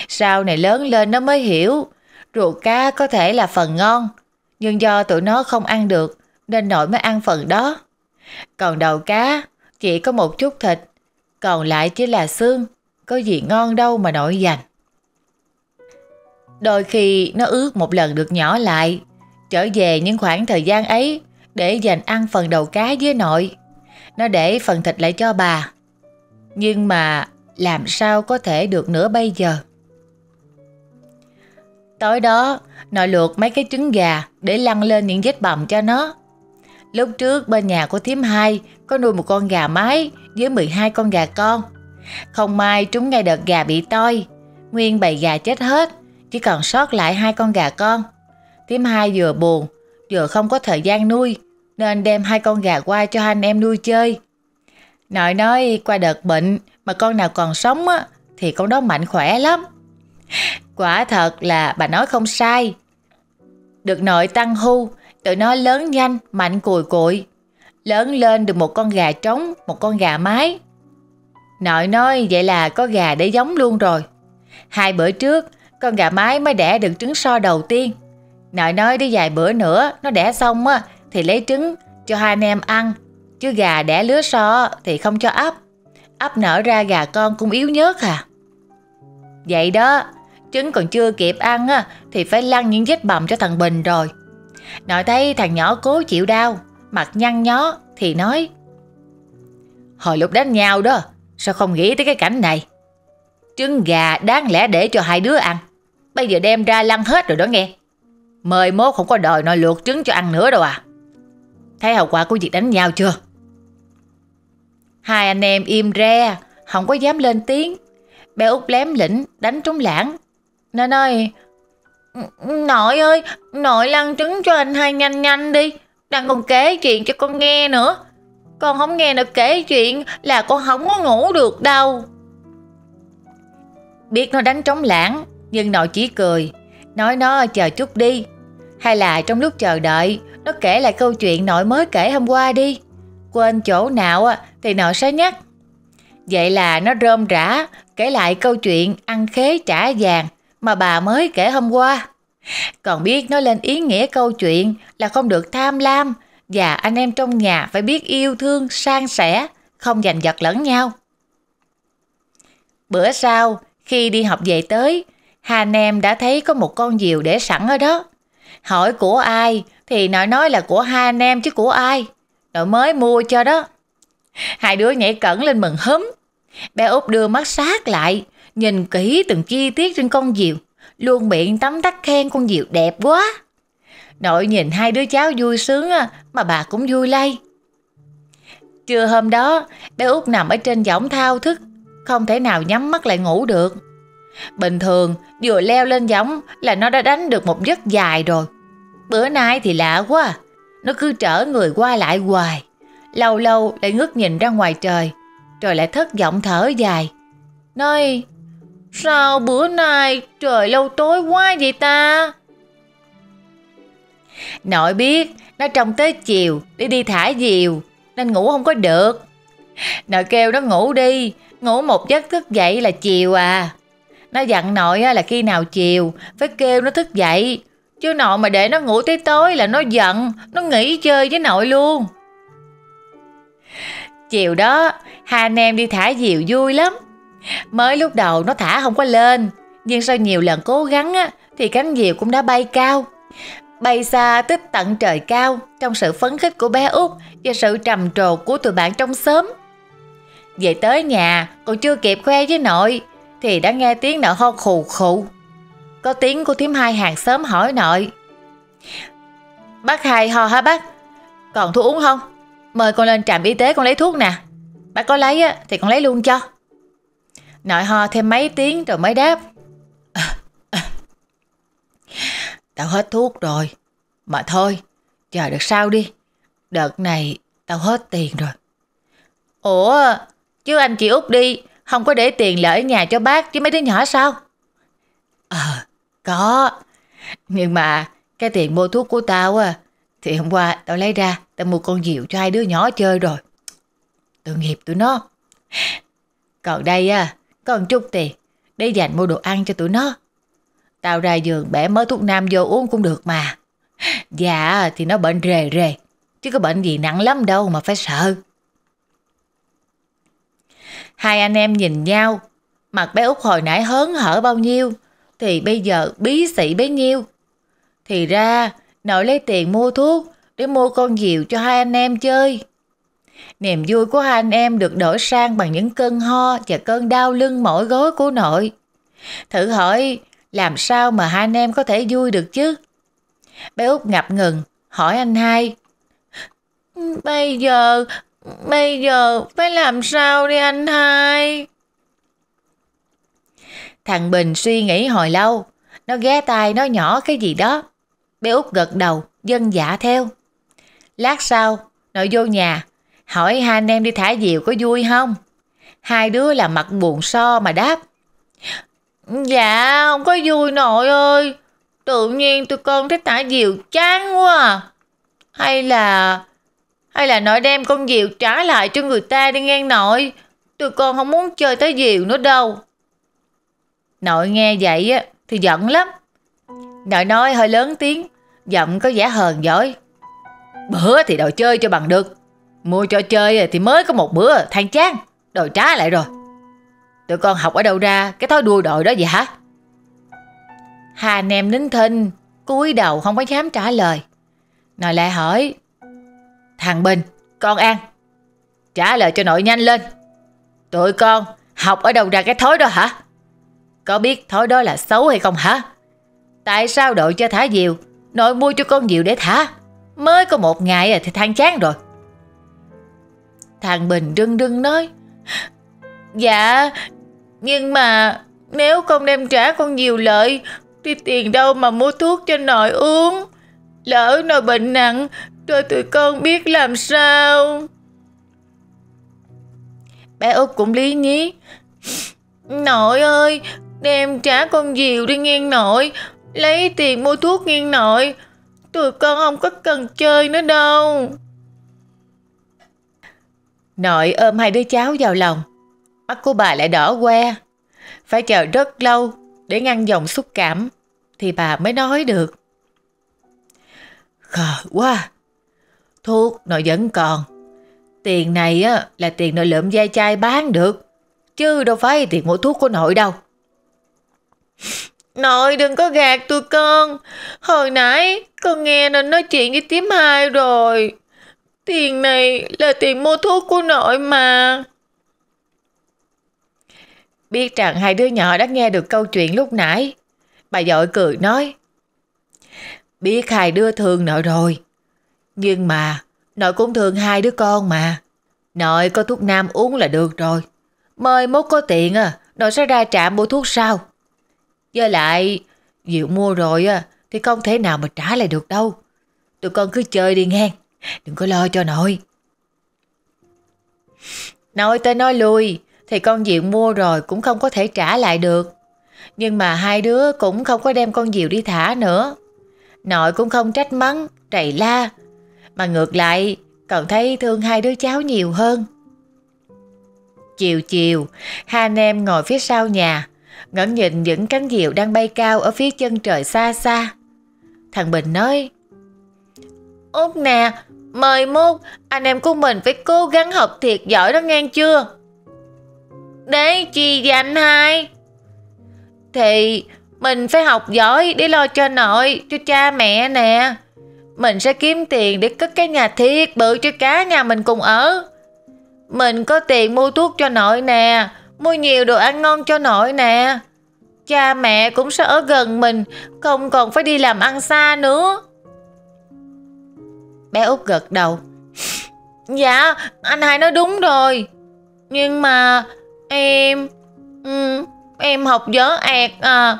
Sau này lớn lên nó mới hiểu, ruột cá có thể là phần ngon, nhưng do tụi nó không ăn được nên nội mới ăn phần đó. Còn đầu cá chỉ có một chút thịt, còn lại chỉ là xương, có gì ngon đâu mà nội dành. Đôi khi nó ước một lần được nhỏ lại, trở về những khoảng thời gian ấy để dành ăn phần đầu cá với nội. Nó để phần thịt lại cho bà. Nhưng mà làm sao có thể được nữa bây giờ? Tối đó, nội luộc mấy cái trứng gà để lăn lên những vết bầm cho nó. Lúc trước bên nhà của thím hai có nuôi một con gà mái với 12 con gà con. Không may trúng ngay đợt gà bị toi, nguyên bầy gà chết hết, chỉ còn sót lại hai con gà con. Tím hai vừa buồn, vừa không có thời gian nuôi, nên đem hai con gà qua cho anh em nuôi chơi. Nội nói qua đợt bệnh mà con nào còn sống á, thì con đó mạnh khỏe lắm. Quả thật là bà nói không sai. Được nội tăng hưu tụi nó lớn nhanh, mạnh cùi cụi. Lớn lên được một con gà trống, một con gà mái. Nội nói vậy là có gà để giống luôn rồi. Hai bữa trước, con gà mái mới đẻ được trứng so đầu tiên. Nội nói đi vài bữa nữa, nó đẻ xong á, thì lấy trứng cho hai anh em ăn. Chứ gà đẻ lứa so thì không cho ấp. Ấp nở ra gà con cũng yếu nhớt à. Vậy đó, trứng còn chưa kịp ăn á, thì phải lăn những vết bầm cho thằng Bình rồi. Nội thấy thằng nhỏ cố chịu đau, mặt nhăn nhó thì nói Hồi lúc đánh nhau đó, sao không nghĩ tới cái cảnh này? Trứng gà đáng lẽ để cho hai đứa ăn. Bây giờ đem ra lăn hết rồi đó nghe. Mời mốt không có đời nồi luộc trứng cho ăn nữa đâu à. Thấy hậu quả của việc đánh nhau chưa? Hai anh em im re, không có dám lên tiếng. Bé út lém lĩnh, đánh trúng lãng. Nó nói, Nội ơi, nội lăn trứng cho anh hai nhanh nhanh đi. Đang còn kể chuyện cho con nghe nữa. Con không nghe được kể chuyện là con không có ngủ được đâu. Biết nó đánh trống lãng, nhưng nội chỉ cười. Nói nó chờ chút đi. Hay là trong lúc chờ đợi, nó kể lại câu chuyện nội mới kể hôm qua đi. Quên chỗ nào thì nội sẽ nhắc. Vậy là nó rơm rã kể lại câu chuyện ăn khế trả vàng mà bà mới kể hôm qua. Còn biết nói lên ý nghĩa câu chuyện là không được tham lam và anh em trong nhà phải biết yêu thương, san sẻ, không giành giật lẫn nhau. Bữa sau, khi đi học về tới, hai anh em đã thấy có một con diều để sẵn ở đó. Hỏi của ai thì nội nói là của hai anh em chứ của ai. Nội mới mua cho đó. Hai đứa nhảy cẩn lên mừng húm. Bé Út đưa mắt sát lại, nhìn kỹ từng chi tiết trên con diều, luôn miệng tắm tắt khen con diều đẹp quá. Nội nhìn hai đứa cháu vui sướng mà bà cũng vui lây. Trưa hôm đó, bé Út nằm ở trên võng thao thức, không thể nào nhắm mắt lại ngủ được. Bình thường, vừa leo lên giống là nó đã đánh được một giấc dài rồi. Bữa nay thì lạ quá, nó cứ trở người qua lại hoài. Lâu lâu lại ngước nhìn ra ngoài trời, rồi lại thất vọng thở dài. Nói, sao bữa nay trời lâu tối quá vậy ta? Nội biết nó trông tới chiều để đi thả diều nên ngủ không có được. Nội kêu nó ngủ đi, ngủ một giấc thức dậy là chiều à. Nó dặn nội là khi nào chiều phải kêu nó thức dậy. Chứ nội mà để nó ngủ tới tối là nó giận, nó nghỉ chơi với nội luôn. Chiều đó, hai anh em đi thả diều vui lắm. Mới lúc đầu nó thả không có lên, nhưng sau nhiều lần cố gắng á, thì cánh diều cũng đã bay cao. Bay xa tích tận trời cao trong sự phấn khích của bé út và sự trầm trồ của tụi bạn trong xóm. Về tới nhà, còn chưa kịp khoe với nội, thì đã nghe tiếng nợ ho khù khụ. Có tiếng của thím hai hàng xóm hỏi nội. Bác hai ho hả bác? Còn thuốc uống không? Mời con lên trạm y tế con lấy thuốc nè. Bác có lấy á, thì con lấy luôn cho. Nội ho thêm mấy tiếng rồi mới đáp. Tao hết thuốc rồi. Mà thôi, chờ được sau đi. Đợt này tao hết tiền rồi. Ủa, chứ anh chị út đi, không có để tiền lợi nhà cho bác với mấy đứa nhỏ sao? Ờ, có. Nhưng mà cái tiền mua thuốc của tao à, thì hôm qua tao lấy ra, tao mua con diều cho hai đứa nhỏ chơi rồi. Tội nghiệp tụi nó. Còn đây à, có một chút tiền để dành mua đồ ăn cho tụi nó. Tao ra giường bẻ mớ thuốc nam vô uống cũng được mà. Dạ thì nó bệnh rề rề, chứ có bệnh gì nặng lắm đâu mà phải sợ. Hai anh em nhìn nhau, mặt bé út hồi nãy hớn hở bao nhiêu, thì bây giờ bí xị bấy nhiêu. Thì ra, nội lấy tiền mua thuốc để mua con diều cho hai anh em chơi. Niềm vui của hai anh em được đổi sang bằng những cơn ho và cơn đau lưng mỏi gối của nội. Thử hỏi, làm sao mà hai anh em có thể vui được chứ? Bé út ngập ngừng, hỏi anh hai. Bây giờ, bây giờ phải làm sao đi anh hai? Thằng Bình suy nghĩ hồi lâu, nó ghé tai nói nhỏ cái gì đó. Bé út gật đầu, dân dạ theo. Lát sau, nội vô nhà, hỏi hai anh em đi thả diều có vui không? Hai đứa là mặt buồn so mà đáp. Dạ, không có vui nội ơi. Tự nhiên tụi con thấy thả diều chán quá à. Hay là... Hay là nội đem con diều trả lại cho người ta đi ngang nội. Tụi con không muốn chơi tới diều nữa đâu. Nội nghe vậy á thì giận lắm. Nội nói hơi lớn tiếng, giọng có vẻ hờn giỏi. Bữa thì đòi chơi cho bằng được. Mua cho chơi thì mới có một bữa than chán, đòi trả lại rồi. Tụi con học ở đâu ra cái thói đua đội đó vậy hả? Hai anh em nín thinh, cúi đầu không có dám trả lời. Nội lại hỏi, Thằng Bình, con An, trả lời cho nội nhanh lên. Tụi con học ở đâu ra cái thói đó hả? Có biết thói đó là xấu hay không hả? Tại sao đội cho thả diều, nội mua cho con diều để thả? Mới có một ngày à thì than chán rồi. Thằng Bình rưng rưng nói, Dạ, nhưng mà nếu không đem trả con nhiều lợi thì tiền đâu mà mua thuốc cho nội uống. Lỡ nội bệnh nặng rồi tụi con biết làm sao. Bé Út cũng lý nhí. Nội ơi, đem trả con diều đi nghiêng nội, lấy tiền mua thuốc nghiêng nội. Tụi con không có cần chơi nữa đâu. Nội ôm hai đứa cháu vào lòng. Mắt của bà lại đỏ que. Phải chờ rất lâu để ngăn dòng xúc cảm thì bà mới nói được. Khờ quá, thuốc nội vẫn còn. Tiền này á là tiền nội lượm dây chai bán được, chứ đâu phải tiền mua thuốc của nội đâu. Nội đừng có gạt tụi con, hồi nãy con nghe nó nói chuyện với tím hai rồi. Tiền này là tiền mua thuốc của nội mà. Biết rằng hai đứa nhỏ đã nghe được câu chuyện lúc nãy, bà dội cười nói. Biết hai đứa thương nội rồi, nhưng mà nội cũng thương hai đứa con mà. Nội có thuốc nam uống là được rồi. Mời mốt có tiền à, nội sẽ ra trạm mua thuốc sau. Với lại, Diệu mua rồi à, thì không thể nào mà trả lại được đâu. Tụi con cứ chơi đi nghe, đừng có lo cho nội. Nội tới nói lui, thì con Diệu mua rồi cũng không có thể trả lại được. Nhưng mà hai đứa cũng không có đem con Diệu đi thả nữa. Nội cũng không trách mắng, trầy la, mà ngược lại còn thấy thương hai đứa cháu nhiều hơn. Chiều chiều, hai anh em ngồi phía sau nhà, ngẩn nhìn những cánh diều đang bay cao ở phía chân trời xa xa. Thằng Bình nói, Út nè, mời mốt, anh em của mình phải cố gắng học thiệt giỏi đó nghe chưa? Đấy, chi dành hai? Thì mình phải học giỏi để lo cho nội, cho cha mẹ nè. Mình sẽ kiếm tiền để cất cái nhà thiệt bự cho cả nhà mình cùng ở. Mình có tiền mua thuốc cho nội nè, mua nhiều đồ ăn ngon cho nội nè. Cha mẹ cũng sẽ ở gần mình, không còn phải đi làm ăn xa nữa. Bé út gật đầu. Dạ, anh hai nói đúng rồi. Nhưng mà em... Ừ, em học dở ẹt à.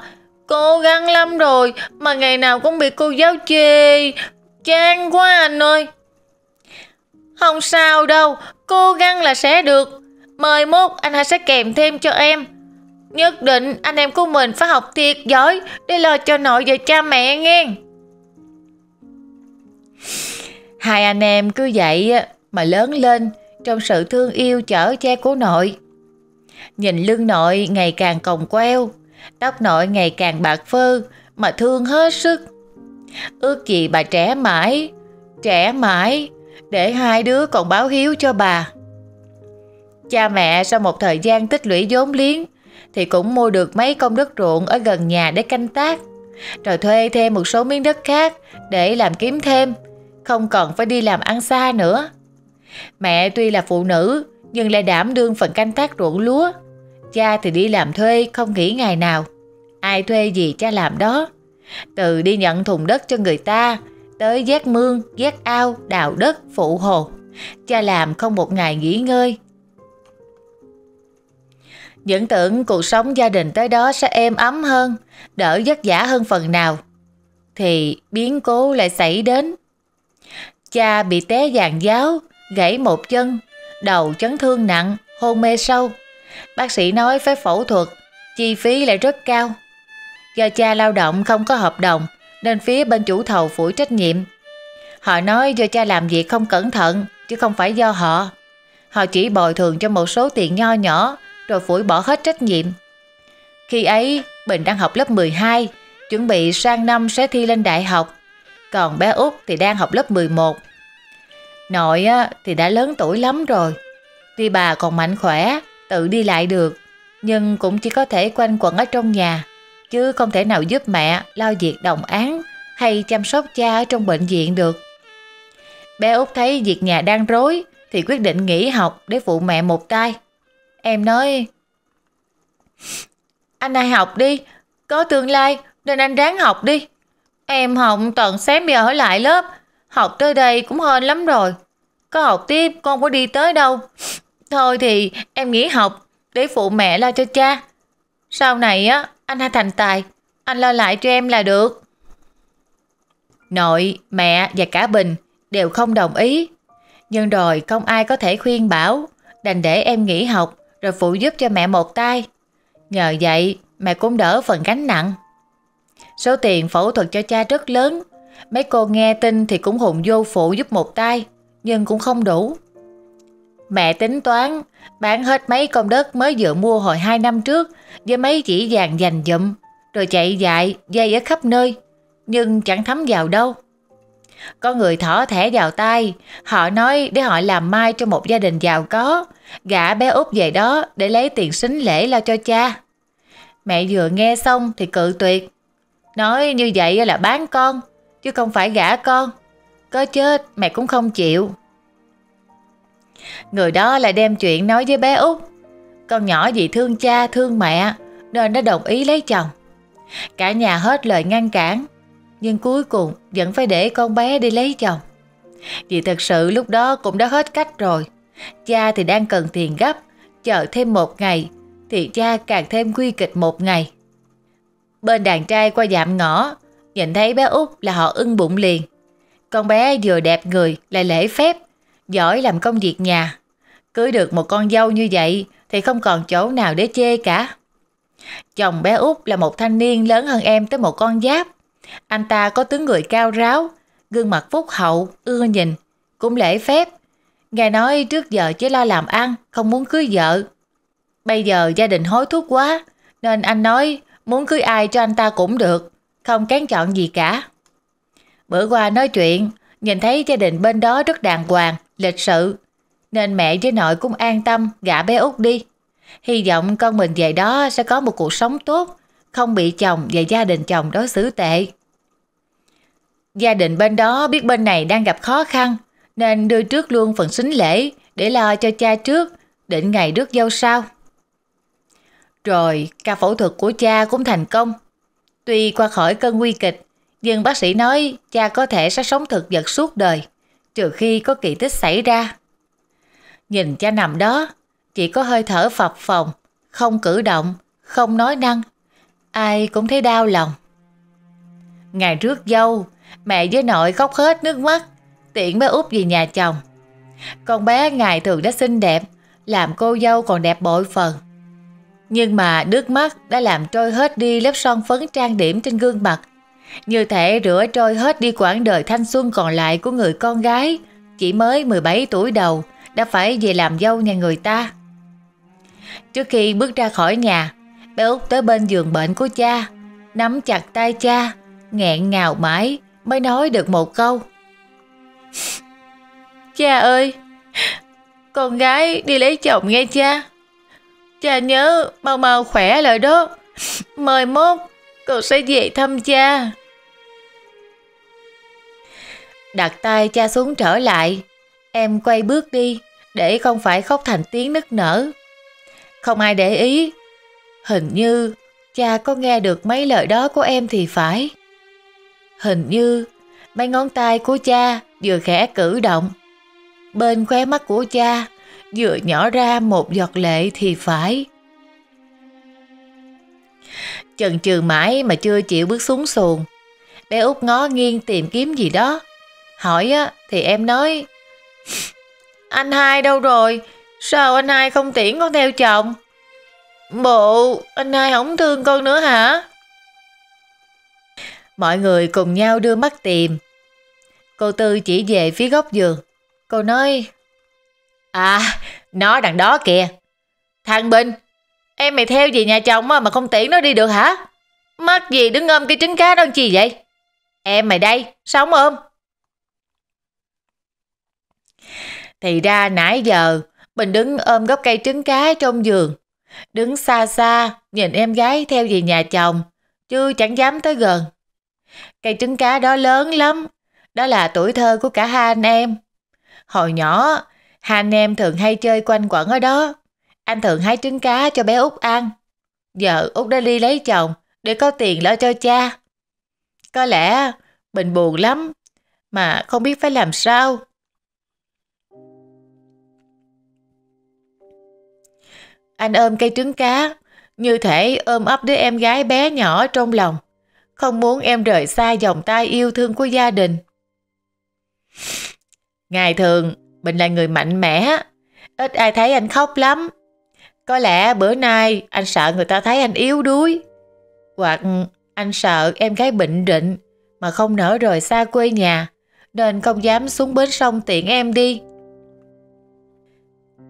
Cố gắng lắm rồi mà ngày nào cũng bị cô giáo chê. Chán quá anh ơi. Không sao đâu, cố gắng là sẽ được.
Mời mốt anh hai sẽ kèm thêm cho em. Nhất định anh em của mình phải học thiệt giỏi để lo cho nội và cha mẹ nghe.
Hai anh em cứ vậy mà lớn lên trong sự thương yêu chở che của nội. Nhìn lưng nội ngày càng còng queo, tóc nội ngày càng bạc phơ mà thương hết sức. Ước gì bà trẻ mãi, trẻ mãi, để hai đứa còn báo hiếu cho bà. Cha mẹ sau một thời gian tích lũy vốn liếng thì cũng mua được mấy công đất ruộng ở gần nhà để canh tác, rồi thuê thêm một số miếng đất khác để làm kiếm thêm, không còn phải đi làm ăn xa nữa. Mẹ tuy là phụ nữ nhưng lại đảm đương phần canh tác ruộng lúa. Cha thì đi làm thuê không nghỉ ngày nào. Ai thuê gì cha làm đó. Từ đi nhận thùng đất cho người ta, tới giác mương, giác ao, đào đất, phụ hồ. Cha làm không một ngày nghỉ ngơi. Những tưởng cuộc sống gia đình tới đó sẽ êm ấm hơn, đỡ vất vả hơn phần nào. Thì biến cố lại xảy đến. Cha bị té giàn giáo, gãy một chân, đầu chấn thương nặng, hôn mê sâu. Bác sĩ nói phải phẫu thuật, chi phí lại rất cao. Do cha lao động không có hợp đồng nên phía bên chủ thầu phủi trách nhiệm. Họ nói do cha làm việc không cẩn thận chứ không phải do họ. Họ chỉ bồi thường cho một số tiền nho nhỏ rồi phủi bỏ hết trách nhiệm. Khi ấy, Bình đang học lớp 12, chuẩn bị sang năm sẽ thi lên đại học. Còn bé Út thì đang học lớp 11. Nội thì đã lớn tuổi lắm rồi. Tuy bà còn mạnh khỏe, tự đi lại được, nhưng cũng chỉ có thể quanh quẩn ở trong nhà, chứ không thể nào giúp mẹ lo việc đồng án hay chăm sóc cha ở trong bệnh viện được. Bé Út thấy việc nhà đang rối thì quyết định nghỉ học để phụ mẹ một tay. Em nói Anh ai học đi, có tương lai nên anh ráng học đi. Em học toàn xém bây ở lại lớp, học tới đây cũng hên lắm rồi. Có học tiếp con có đi tới đâu. Thôi thì em nghỉ học để phụ mẹ lo cho cha. Sau này á, anh hai thành tài, anh lo lại cho em là được. Nội, mẹ và cả Bình đều không đồng ý. Nhưng rồi không ai có thể khuyên bảo, đành để em nghỉ học rồi phụ giúp cho mẹ một tay. Nhờ vậy mẹ cũng đỡ phần gánh nặng. Số tiền phẫu thuật cho cha rất lớn. Mấy cô nghe tin thì cũng hùng vô phụ giúp một tay, nhưng cũng không đủ. Mẹ tính toán bán hết mấy công đất mới vừa mua hồi 2 năm trước với mấy chỉ vàng dành dụm, rồi chạy dại dây ở khắp nơi, nhưng chẳng thấm vào đâu. Có người thỏ thẻ vào tay, họ nói để họ làm mai cho một gia đình giàu có, gả bé út về đó để lấy tiền xính lễ lo cho cha. Mẹ vừa nghe xong thì cự tuyệt, nói như vậy là bán con, chứ không phải gả con. Có chết mẹ cũng không chịu. Người đó lại đem chuyện nói với bé út. Con nhỏ vì thương cha, thương mẹ nên nó đồng ý lấy chồng. Cả nhà hết lời ngăn cản, nhưng cuối cùng vẫn phải để con bé đi lấy chồng. Vì thật sự lúc đó cũng đã hết cách rồi. Cha thì đang cần tiền gấp, chờ thêm một ngày thì cha càng thêm quy kịch một ngày. Bên đàn trai qua dạm ngõ, nhìn thấy bé út là họ ưng bụng liền. Con bé vừa đẹp người lại lễ phép, giỏi làm công việc nhà. Cưới được một con dâu như vậy thì không còn chỗ nào để chê cả. Chồng bé út là một thanh niên lớn hơn em tới một con giáp. Anh ta có tướng người cao ráo, gương mặt phúc hậu, ưa nhìn, cũng lễ phép. Nghe nói trước giờ chỉ lo làm ăn, không muốn cưới vợ. Bây giờ gia đình hối thúc quá, nên anh nói muốn cưới ai cho anh ta cũng được, không kén chọn gì cả. Bữa qua nói chuyện, nhìn thấy gia đình bên đó rất đàng hoàng, lịch sự, nên mẹ với nội cũng an tâm gả bé út đi. Hy vọng con mình về đó sẽ có một cuộc sống tốt, không bị chồng và gia đình chồng đối xử tệ. Gia đình bên đó biết bên này đang gặp khó khăn, nên đưa trước luôn phần xính lễ để lo cho cha trước, định ngày rước dâu sau. Rồi ca phẫu thuật của cha cũng thành công. Tuy qua khỏi cơn nguy kịch, nhưng bác sĩ nói cha có thể sẽ sống thực vật suốt đời, trừ khi có kỳ tích xảy ra. Nhìn cha nằm đó, chỉ có hơi thở phập phồng, không cử động, không nói năng. Ai cũng thấy đau lòng. Ngày rước dâu, mẹ với nội khóc hết nước mắt, tiện bé út về nhà chồng. Con bé ngày thường đã xinh đẹp, làm cô dâu còn đẹp bội phần. Nhưng mà nước mắt đã làm trôi hết đi lớp son phấn trang điểm trên gương mặt. Như thể rửa trôi hết đi quãng đời thanh xuân còn lại của người con gái, chỉ mới 17 tuổi đầu, đã phải về làm dâu nhà người ta. Trước khi bước ra khỏi nhà, bé Út tới bên giường bệnh của cha, nắm chặt tay cha, nghẹn ngào mãi mới nói được một câu.
Cha ơi, con gái đi lấy chồng nghe cha. Cha nhớ mau mau khỏe lại đó. Mời mốt, con sẽ về thăm cha.
Đặt tay cha xuống trở lại, em quay bước đi để không phải khóc thành tiếng nức nở. Không ai để ý, hình như cha có nghe được mấy lời đó của em thì phải. Hình như mấy ngón tay của cha vừa khẽ cử động. Bên khóe mắt của cha vừa nhỏ ra một giọt lệ thì phải. Chần chừ mãi mà chưa chịu bước xuống xuồng. Bé út ngó nghiêng tìm kiếm gì đó. Hỏi á, thì em nói anh hai đâu rồi? Sao anh hai không tiễn con theo chồng? Bộ, anh hai không thương con nữa hả? Mọi người cùng nhau đưa mắt tìm. Cô Tư chỉ về phía góc giường. Cô nói À, nó đằng đó kìa. Thằng Bình, em mày theo về nhà chồng mà không tiễn nó đi được hả? Mắc gì đứng ôm cái trứng cá đó chi vậy? Em mày đây, sống ôm. Thì ra nãy giờ mình đứng ôm gốc cây trứng cá trong giường. Đứng xa xa nhìn em gái theo về nhà chồng chứ chẳng dám tới gần. Cây trứng cá đó lớn lắm. Đó là tuổi thơ của cả hai anh em. Hồi nhỏ, hai anh em thường hay chơi quanh quẩn ở đó. Anh thường hái trứng cá cho bé Út ăn. Giờ Út đã đi lấy chồng để có tiền lo cho cha. Có lẽ Bình buồn lắm mà không biết phải làm sao. Anh ôm cây trứng cá, như thể ôm ấp đứa em gái bé nhỏ trong lòng, không muốn em rời xa vòng tay yêu thương của gia đình. Ngày thường, Bình là người mạnh mẽ, ít ai thấy anh khóc lắm. Có lẽ bữa nay anh sợ người ta thấy anh yếu đuối, hoặc anh sợ em gái bệnh rịnh mà không nỡ rời xa quê nhà, nên không dám xuống bến sông tiện em đi.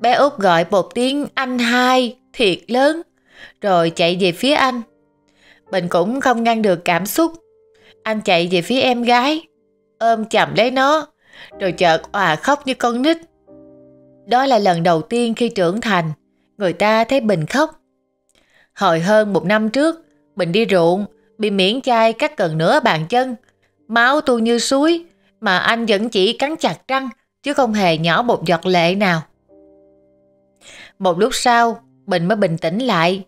Bé Út gọi một tiếng anh hai thiệt lớn, rồi chạy về phía anh. Bình cũng không ngăn được cảm xúc. Anh chạy về phía em gái, ôm chầm lấy nó, rồi chợt òa khóc như con nít. Đó là lần đầu tiên khi trưởng thành, người ta thấy Bình khóc. Hồi hơn một năm trước, Bình đi ruộng, bị miễn chai cắt gần nửa bàn chân, máu tuôn như suối, mà anh vẫn chỉ cắn chặt răng, chứ không hề nhỏ một giọt lệ nào. Một lúc sau, Bình mới bình tĩnh lại.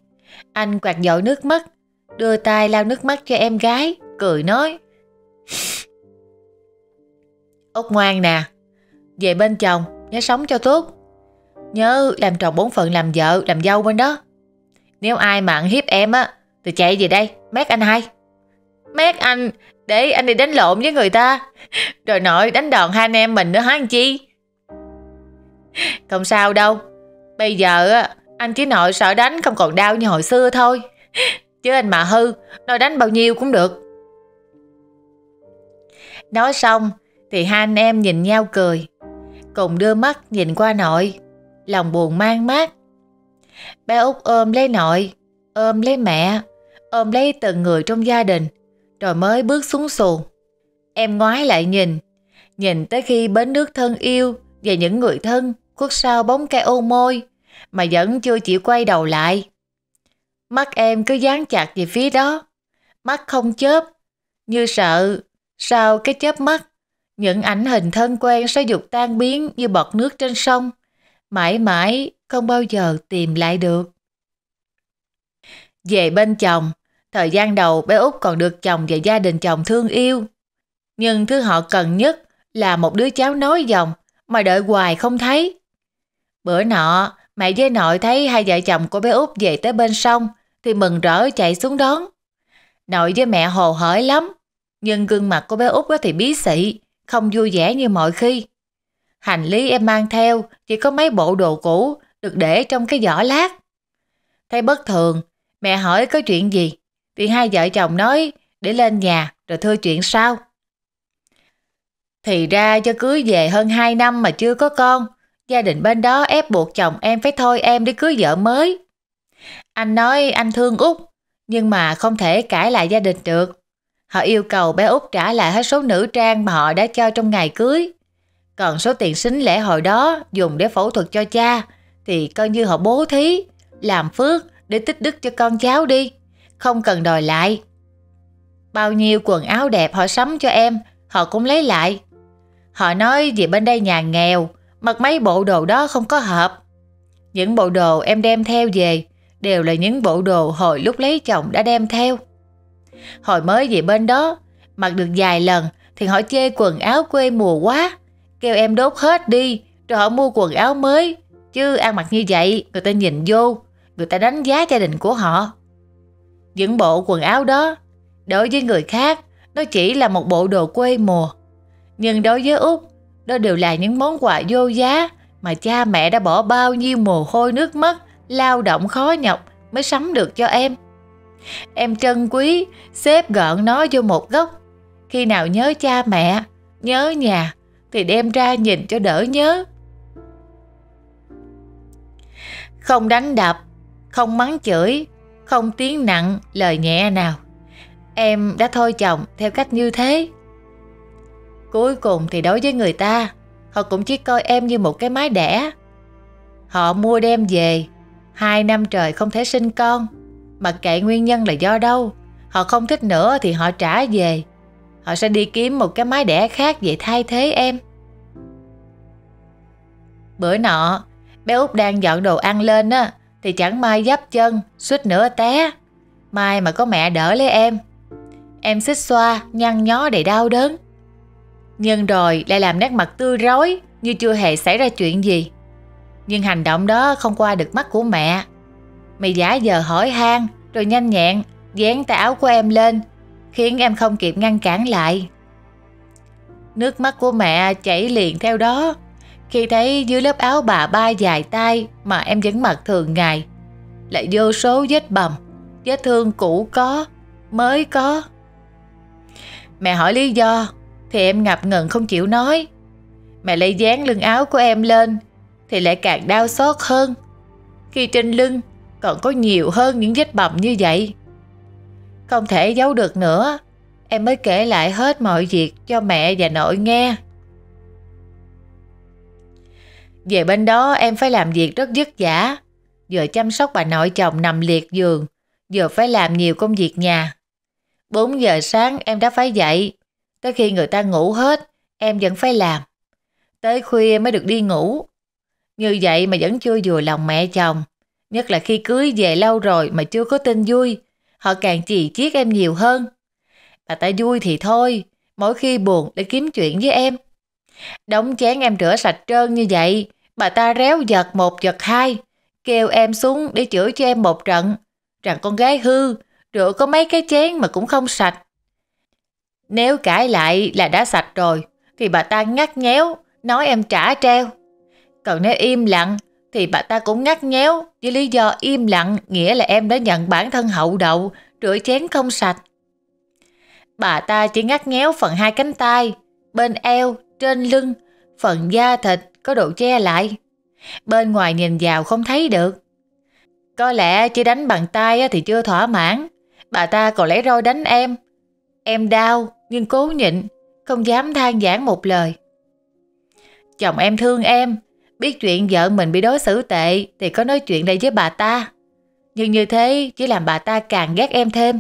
Anh quạt dội nước mắt, đưa tay lau nước mắt cho em gái, cười nói. Út ngoan nè, về bên chồng, nhớ sống cho tốt. Nhớ làm tròn bốn phận làm vợ, làm dâu bên đó. Nếu ai mà ăn hiếp em á, thì chạy về đây, mét anh hai. Mét anh, để anh đi đánh lộn với người ta. Rồi nội đánh đòn hai anh em mình nữa hả anh Chi? Không sao đâu, Bây giờ anh chỉ nội sợ đánh không còn đau như hồi xưa thôi. Chứ anh mà hư, nội đánh bao nhiêu cũng được. Nói xong thì hai anh em nhìn nhau cười. Cùng đưa mắt nhìn qua nội, lòng buồn mang mát. Bé út ôm lấy nội, ôm lấy mẹ, ôm lấy từng người trong gia đình, rồi mới bước xuống xuồng. Em ngoái lại nhìn, nhìn tới khi bến nước thân yêu và những người thân khuất sau bóng cây ô môi, mà vẫn chưa chịu quay đầu lại. Mắt em cứ dán chặt về phía đó, mắt không chớp, như sợ sau cái chớp mắt, những ảnh hình thân quen sẽ dục tan biến như bọt nước trên sông, mãi mãi không bao giờ tìm lại được. Về bên chồng, thời gian đầu bé Út còn được chồng và gia đình chồng thương yêu. Nhưng thứ họ cần nhất là một đứa cháu nói dòng mà đợi hoài không thấy. Bữa nọ, mẹ với nội thấy hai vợ chồng của bé út về tới bên sông thì mừng rỡ chạy xuống đón. Nội với mẹ hồ hởi lắm, nhưng gương mặt của bé út thì bí xị, không vui vẻ như mọi khi. Hành lý em mang theo chỉ có mấy bộ đồ cũ được để trong cái giỏ lát. Thấy bất thường, mẹ hỏi có chuyện gì, thì hai vợ chồng nói để lên nhà rồi thưa chuyện sau. Thì ra cho cưới về hơn 2 năm mà chưa có con, gia đình bên đó ép buộc chồng em phải thôi em để cưới vợ mới. Anh nói anh thương Út, nhưng mà không thể cãi lại gia đình được. Họ yêu cầu bé Út trả lại hết số nữ trang mà họ đã cho trong ngày cưới. Còn số tiền xính lễ hồi đó dùng để phẫu thuật cho cha thì coi như họ bố thí, làm phước để tích đức cho con cháu đi, không cần đòi lại. Bao nhiêu quần áo đẹp họ sắm cho em, họ cũng lấy lại. Họ nói vì bên đây nhà nghèo, mặc mấy bộ đồ đó không có hợp. Những bộ đồ em đem theo về đều là những bộ đồ hồi lúc lấy chồng đã đem theo. Hồi mới về bên đó, mặc được vài lần thì họ chê quần áo quê mùa quá, kêu em đốt hết đi, rồi họ mua quần áo mới. Chứ ăn mặc như vậy, người ta nhìn vô, người ta đánh giá gia đình của họ. Những bộ quần áo đó, đối với người khác, nó chỉ là một bộ đồ quê mùa. Nhưng đối với Út, đó đều là những món quà vô giá mà cha mẹ đã bỏ bao nhiêu mồ hôi nước mắt, lao động khó nhọc mới sắm được cho em. Em trân quý, xếp gọn nó vô một góc. Khi nào nhớ cha mẹ, nhớ nhà, thì đem ra nhìn cho đỡ nhớ. Không đánh đập, không mắng chửi, không tiếng nặng, lời nhẹ nào. Em đã thôi chồng theo cách như thế. Cuối cùng thì đối với người ta, họ cũng chỉ coi em như một cái mái đẻ. Họ mua đem về, hai năm trời không thể sinh con. Mặc kệ nguyên nhân là do đâu, họ không thích nữa thì họ trả về. Họ sẽ đi kiếm một cái mái đẻ khác để thay thế em. Bữa nọ, bé Út đang dọn đồ ăn lên á, thì chẳng may dắp chân, suýt nữa té. Mai mà có mẹ đỡ lấy em. Em xích xoa, nhăn nhó đầy đau đớn. Nhưng rồi lại làm nét mặt tươi rói như chưa hề xảy ra chuyện gì. Nhưng hành động đó không qua được mắt của mẹ. Mày giả giờ hỏi han rồi nhanh nhẹn dán tay áo của em lên khiến em không kịp ngăn cản lại. Nước mắt của mẹ chảy liền theo đó khi thấy dưới lớp áo bà ba dài tay mà em vẫn mặc thường ngày lại vô số vết bầm, vết thương cũ có, mới có. Mẹ hỏi lý do thì em ngập ngừng không chịu nói. Mẹ lấy dán lưng áo của em lên thì lại càng đau xót hơn. Khi trên lưng còn có nhiều hơn những vết bầm như vậy. Không thể giấu được nữa, em mới kể lại hết mọi việc cho mẹ và nội nghe. Về bên đó em phải làm việc rất vất vả, vừa chăm sóc bà nội chồng nằm liệt giường, vừa phải làm nhiều công việc nhà. 4 giờ sáng em đã phải dậy, tới khi người ta ngủ hết, em vẫn phải làm. Tới khuya mới được đi ngủ. Như vậy mà vẫn chưa vừa lòng mẹ chồng. Nhất là khi cưới về lâu rồi mà chưa có tin vui, họ càng chỉ chiết em nhiều hơn. Bà ta vui thì thôi, mỗi khi buồn để kiếm chuyện với em. Đóng chén em rửa sạch trơn như vậy, bà ta réo giật một giật hai, kêu em xuống để chửi cho em một trận, rằng con gái hư, rửa có mấy cái chén mà cũng không sạch. Nếu cãi lại là đã sạch rồi, thì bà ta ngắt nhéo, nói em trả treo. Còn nếu im lặng, thì bà ta cũng ngắt nhéo với lý do im lặng nghĩa là em đã nhận bản thân hậu đậu, rửa chén không sạch. Bà ta chỉ ngắt nhéo phần hai cánh tay, bên eo, trên lưng, phần da thịt có độ che lại. Bên ngoài nhìn vào không thấy được. Có lẽ chỉ đánh bằng tay thì chưa thỏa mãn. Bà ta còn lấy roi đánh em. Em đau nhưng cố nhịn, không dám than giảng một lời. Chồng em thương em, biết chuyện vợ mình bị đối xử tệ thì có nói chuyện đây với bà ta. Nhưng như thế chỉ làm bà ta càng ghét em thêm.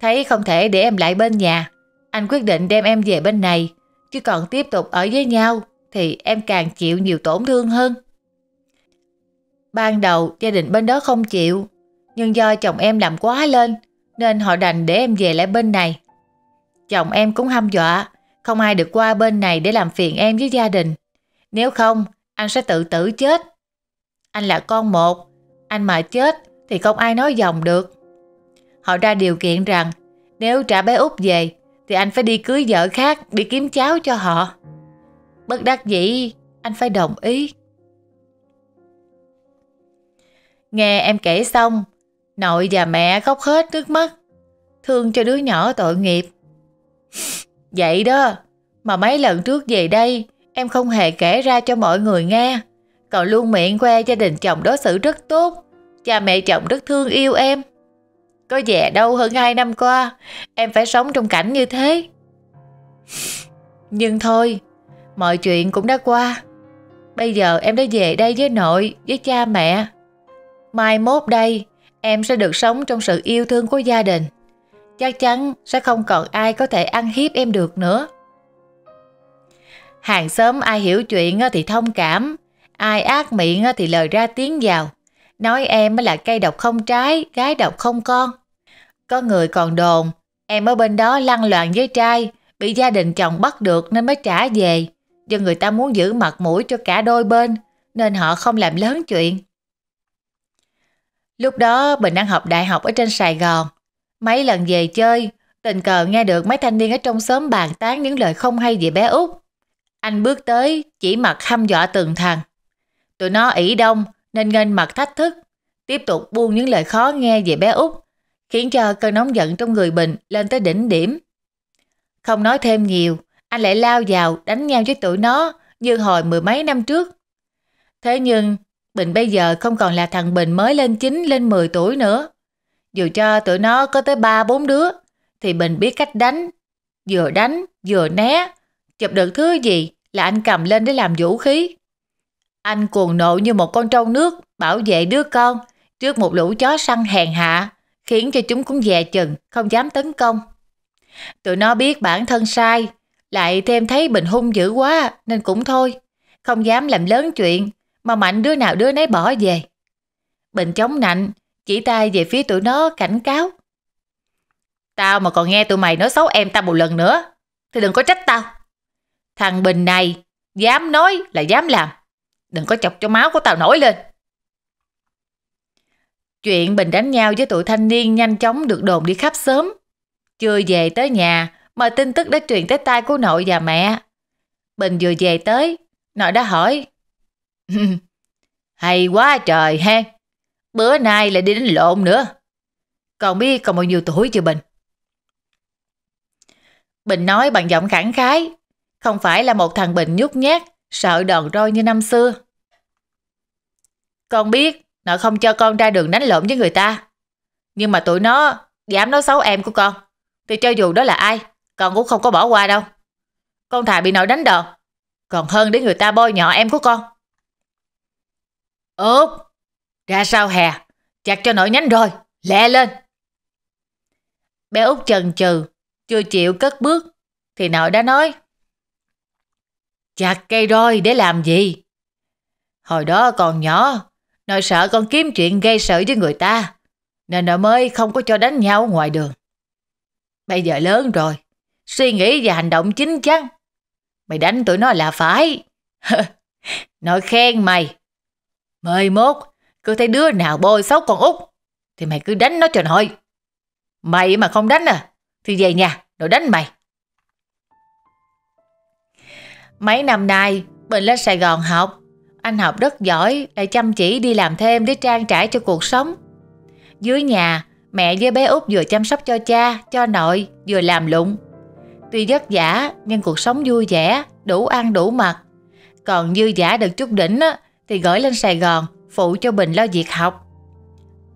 Thấy không thể để em lại bên nhà, anh quyết định đem em về bên này, chứ còn tiếp tục ở với nhau thì em càng chịu nhiều tổn thương hơn. Ban đầu gia đình bên đó không chịu, nhưng do chồng em làm quá lên nên họ đành để em về lại bên này. Chồng em cũng hăm dọa, không ai được qua bên này để làm phiền em với gia đình. Nếu không, anh sẽ tự tử chết. Anh là con một, anh mà chết thì không ai nói dòng được. Họ ra điều kiện rằng nếu trả bé út về thì anh phải đi cưới vợ khác đi kiếm cháu cho họ. Bất đắc dĩ, anh phải đồng ý. Nghe em kể xong, nội và mẹ khóc hết nước mắt, thương cho đứa nhỏ tội nghiệp. Vậy đó, mà mấy lần trước về đây, em không hề kể ra cho mọi người nghe, còn luôn miệng khoe gia đình chồng đối xử rất tốt, cha mẹ chồng rất thương yêu em. Có vẻ đâu hơn hai năm qua, em phải sống trong cảnh như thế. Nhưng thôi, mọi chuyện cũng đã qua. Bây giờ em đã về đây với nội, với cha mẹ. Mai mốt đây, em sẽ được sống trong sự yêu thương của gia đình. Chắc chắn sẽ không còn ai có thể ăn hiếp em được nữa. Hàng xóm ai hiểu chuyện thì thông cảm, ai ác miệng thì lời ra tiếng vào. Nói em là cây độc không trái, gái độc không con. Có người còn đồn, em ở bên đó lăn loạn với trai, bị gia đình chồng bắt được nên mới trả về. Do người ta muốn giữ mặt mũi cho cả đôi bên, nên họ không làm lớn chuyện. Lúc đó Bình đang học đại học ở trên Sài Gòn. Mấy lần về chơi, tình cờ nghe được mấy thanh niên ở trong xóm bàn tán những lời không hay về bé Út. Anh bước tới, chỉ mặt hăm dọa từng thằng. Tụi nó ỷ đông nên nghênh mặt thách thức, tiếp tục buông những lời khó nghe về bé Út, khiến cho cơn nóng giận trong người Bình lên tới đỉnh điểm. Không nói thêm nhiều, anh lại lao vào đánh nhau với tụi nó như hồi mười mấy năm trước. Thế nhưng, Bình bây giờ không còn là thằng Bình mới lên 9 lên 10 tuổi nữa. Dù cho tụi nó có tới 3-4 đứa, thì Bình biết cách đánh. Vừa đánh, vừa né, chụp được thứ gì là anh cầm lên để làm vũ khí. Anh cuồng nộ như một con trâu nước bảo vệ đứa con trước một lũ chó săn hèn hạ, khiến cho chúng cũng dè chừng, không dám tấn công. Tụi nó biết bản thân sai, lại thêm thấy Bình hung dữ quá nên cũng thôi, không dám làm lớn chuyện mà mạnh đứa nào đứa nấy bỏ về. Bình chống nạnh, chỉ tay về phía tụi nó cảnh cáo. Tao mà còn nghe tụi mày nói xấu em tao một lần nữa, thì đừng có trách tao. Thằng Bình này, dám nói là dám làm. Đừng có chọc cho máu của tao nổi lên. Chuyện Bình đánh nhau với tụi thanh niên nhanh chóng được đồn đi khắp sớm. Chưa về tới nhà mà tin tức đã truyền tới tai của nội và mẹ. Bình vừa về tới, nội đã hỏi. Hay quá trời ha. Bữa nay lại đi đánh lộn nữa. Còn biết còn bao nhiêu tuổi chưa Bình? Bình nói bằng giọng khẳng khái. Không phải là một thằng Bình nhút nhát, sợ đòn roi như năm xưa. Con biết nó không cho con ra đường đánh lộn với người ta. Nhưng mà tụi nó dám nói xấu em của con. Thì cho dù đó là ai, con cũng không có bỏ qua đâu. Con thà bị nội đánh đòn, còn hơn để người ta bôi nhọ em của con. Út, ra sao hè, chặt cho nội nhánh rồi, lẹ lên. Bé Út chần chừ, chưa chịu cất bước, thì nội đã nói. Chặt cây roi để làm gì? Hồi đó còn nhỏ, nội sợ con kiếm chuyện gây sự với người ta, nên nội mới không có cho đánh nhau ngoài đường. Bây giờ lớn rồi, suy nghĩ và hành động chính chắn. Mày đánh tụi nó là phải. nội khen mày, Mời mốt, cứ thấy đứa nào bôi xấu con út, thì mày cứ đánh nó cho nội. Mày mà không đánh à, thì về nhà, rồi đánh mày. Mấy năm nay, Bình lên Sài Gòn học. Anh học rất giỏi, lại chăm chỉ đi làm thêm để trang trải cho cuộc sống. Dưới nhà, mẹ với bé út vừa chăm sóc cho cha, cho nội, vừa làm lụng. Tuy vất vả, nhưng cuộc sống vui vẻ, đủ ăn đủ mặc. Còn dư giả được chút đỉnh á, thì gửi lên Sài Gòn phụ cho Bình lo việc học.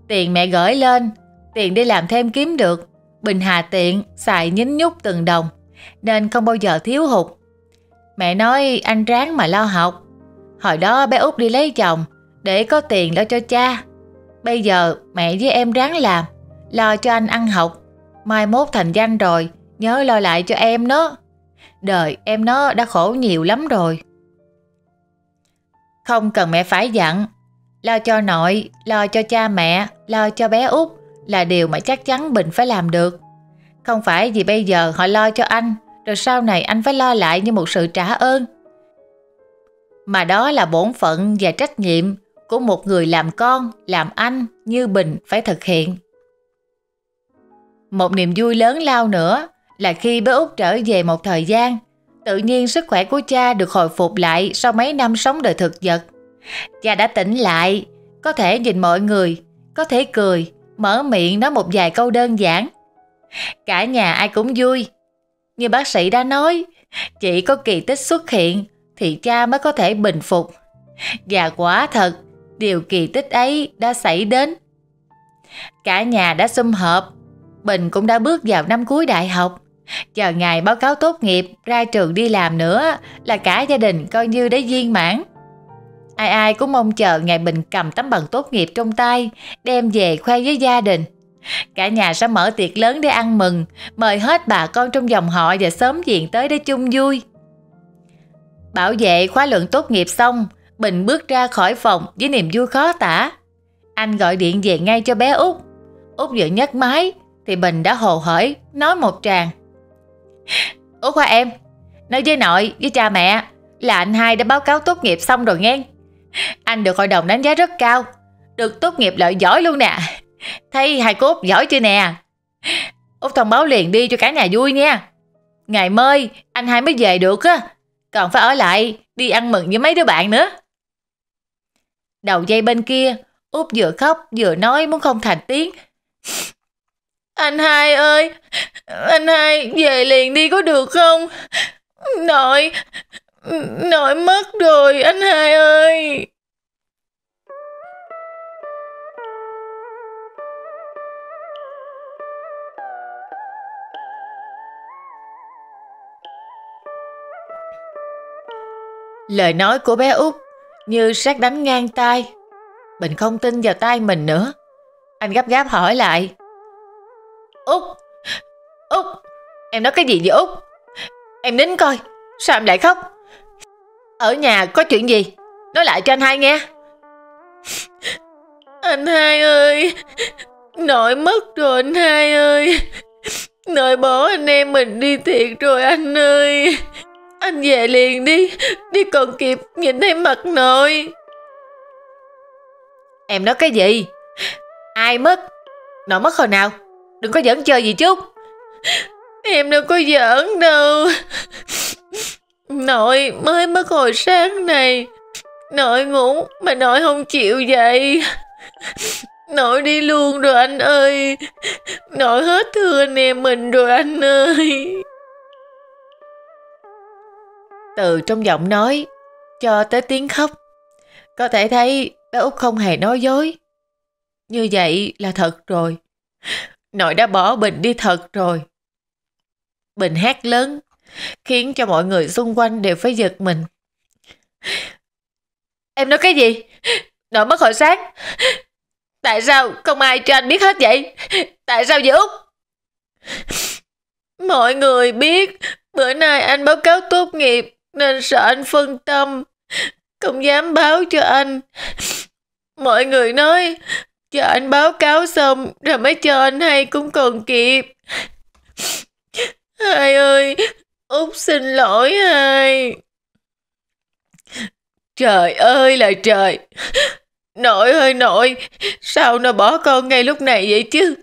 Tiền mẹ gửi lên, tiền đi làm thêm kiếm được, Bình hà tiện xài nhín nhút từng đồng, nên không bao giờ thiếu hụt. Mẹ nói anh ráng mà lo học. Hồi đó bé út đi lấy chồng để có tiền lo cho cha. Bây giờ mẹ với em ráng làm, lo cho anh ăn học. Mai mốt thành danh rồi, nhớ lo lại cho em nó. Đời em nó đã khổ nhiều lắm rồi. Không cần mẹ phải dặn, lo cho nội, lo cho cha mẹ, lo cho bé út là điều mà chắc chắn Bình phải làm được. Không phải vì bây giờ họ lo cho anh, rồi sau này anh phải lo lại như một sự trả ơn. Mà đó là bổn phận và trách nhiệm của một người làm con, làm anh như Bình phải thực hiện. Một niềm vui lớn lao nữa là khi bé út trở về một thời gian Tự nhiên sức khỏe của cha được hồi phục lại sau mấy năm sống đời thực vật. Cha đã tỉnh lại, có thể nhìn mọi người, có thể cười, mở miệng nói một vài câu đơn giản. Cả nhà ai cũng vui. Như bác sĩ đã nói, chỉ có kỳ tích xuất hiện thì cha mới có thể bình phục. Và quả thật, điều kỳ tích ấy đã xảy đến. Cả nhà đã sum họp, Bình cũng đã bước vào năm cuối đại học. Chờ ngày báo cáo tốt nghiệp, ra trường đi làm nữa là cả gia đình coi như đã viên mãn. Ai ai cũng mong chờ ngày Bình cầm tấm bằng tốt nghiệp trong tay, đem về khoe với gia đình. Cả nhà sẽ mở tiệc lớn để ăn mừng, mời hết bà con trong dòng họ và sớm diện tới để chung vui. Bảo vệ khóa luận tốt nghiệp xong, Bình bước ra khỏi phòng với niềm vui khó tả. Anh gọi điện về ngay cho bé Út. Út vừa nhấc máy thì Bình đã hồ hởi nói một tràng. Út khoa em, nói với nội với cha mẹ là anh hai đã báo cáo tốt nghiệp xong rồi nghe. Anh được hội đồng đánh giá rất cao, được tốt nghiệp lợi giỏi luôn nè. Thấy hai cốt giỏi chưa nè? Út thông báo liền đi cho cả nhà vui nha. Ngày mới anh hai mới về được á, còn phải ở lại đi ăn mừng với mấy đứa bạn nữa. Đầu dây bên kia, Út vừa khóc vừa nói muốn không thành tiếng. Anh hai ơi, anh hai về liền đi có được không? Nội, nội mất rồi anh hai ơi. Lời nói của bé út như sát đánh ngang tay. Bình không tin vào tay mình nữa. Anh gấp gáp hỏi lại. Út, Út, em nói cái gì vậy Út? Em nín coi, sao em lại khóc? Ở nhà có chuyện gì? Nói lại cho anh hai nghe. Anh hai ơi, nội mất rồi anh hai ơi. Nội bỏ anh em mình đi thiệt rồi anh ơi. Anh về liền đi, đi còn kịp nhìn thấy mặt nội. Em nói cái gì? Ai mất? Nội mất hồi nào? Đừng có giỡn chơi gì chút. Em đâu có giỡn đâu. Nội mới mất hồi sáng này. Nội ngủ mà nội không chịu dậy. Nội đi luôn rồi anh ơi. Nội hết thương anh em mình rồi anh ơi. Từ trong giọng nói cho tới tiếng khóc. Có thể thấy bé Út không hề nói dối. Như vậy là thật rồi. Nội đã bỏ Bình đi thật rồi. Bình hét lớn, khiến cho mọi người xung quanh đều phải giật mình. Em nói cái gì? Nội mất hồi sáng. Tại sao không ai cho anh biết hết vậy? Tại sao vậy Út? Mọi người biết bữa nay anh báo cáo tốt nghiệp nên sợ anh phân tâm. Không dám báo cho anh. Mọi người nói Chờ anh báo cáo xong rồi mới cho anh hay cũng còn kịp. Hai ơi, Út xin lỗi hai. Trời ơi là trời. Nội ơi nội, sao nó bỏ con ngay lúc này vậy chứ?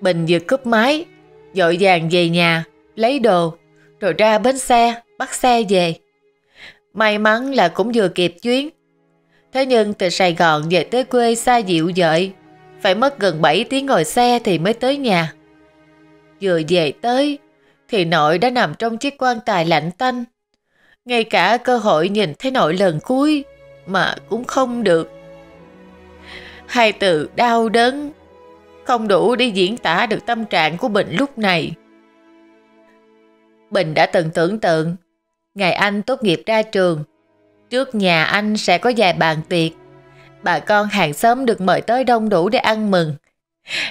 Bình vừa cúp máy, dội vàng về nhà, lấy đồ, rồi ra bến xe, bắt xe về. May mắn là cũng vừa kịp chuyến. Thế nhưng từ Sài Gòn về tới quê xa dịu dợi, phải mất gần 7 tiếng ngồi xe thì mới tới nhà. Vừa về tới, thì nội đã nằm trong chiếc quan tài lạnh tanh. Ngay cả cơ hội nhìn thấy nội lần cuối mà cũng không được. Hai từ đau đớn không đủ để diễn tả được tâm trạng của Bình lúc này. Bình đã từng tưởng tượng ngày anh tốt nghiệp ra trường Trước nhà anh sẽ có vài bàn tiệc. Bà con hàng xóm được mời tới đông đủ để ăn mừng.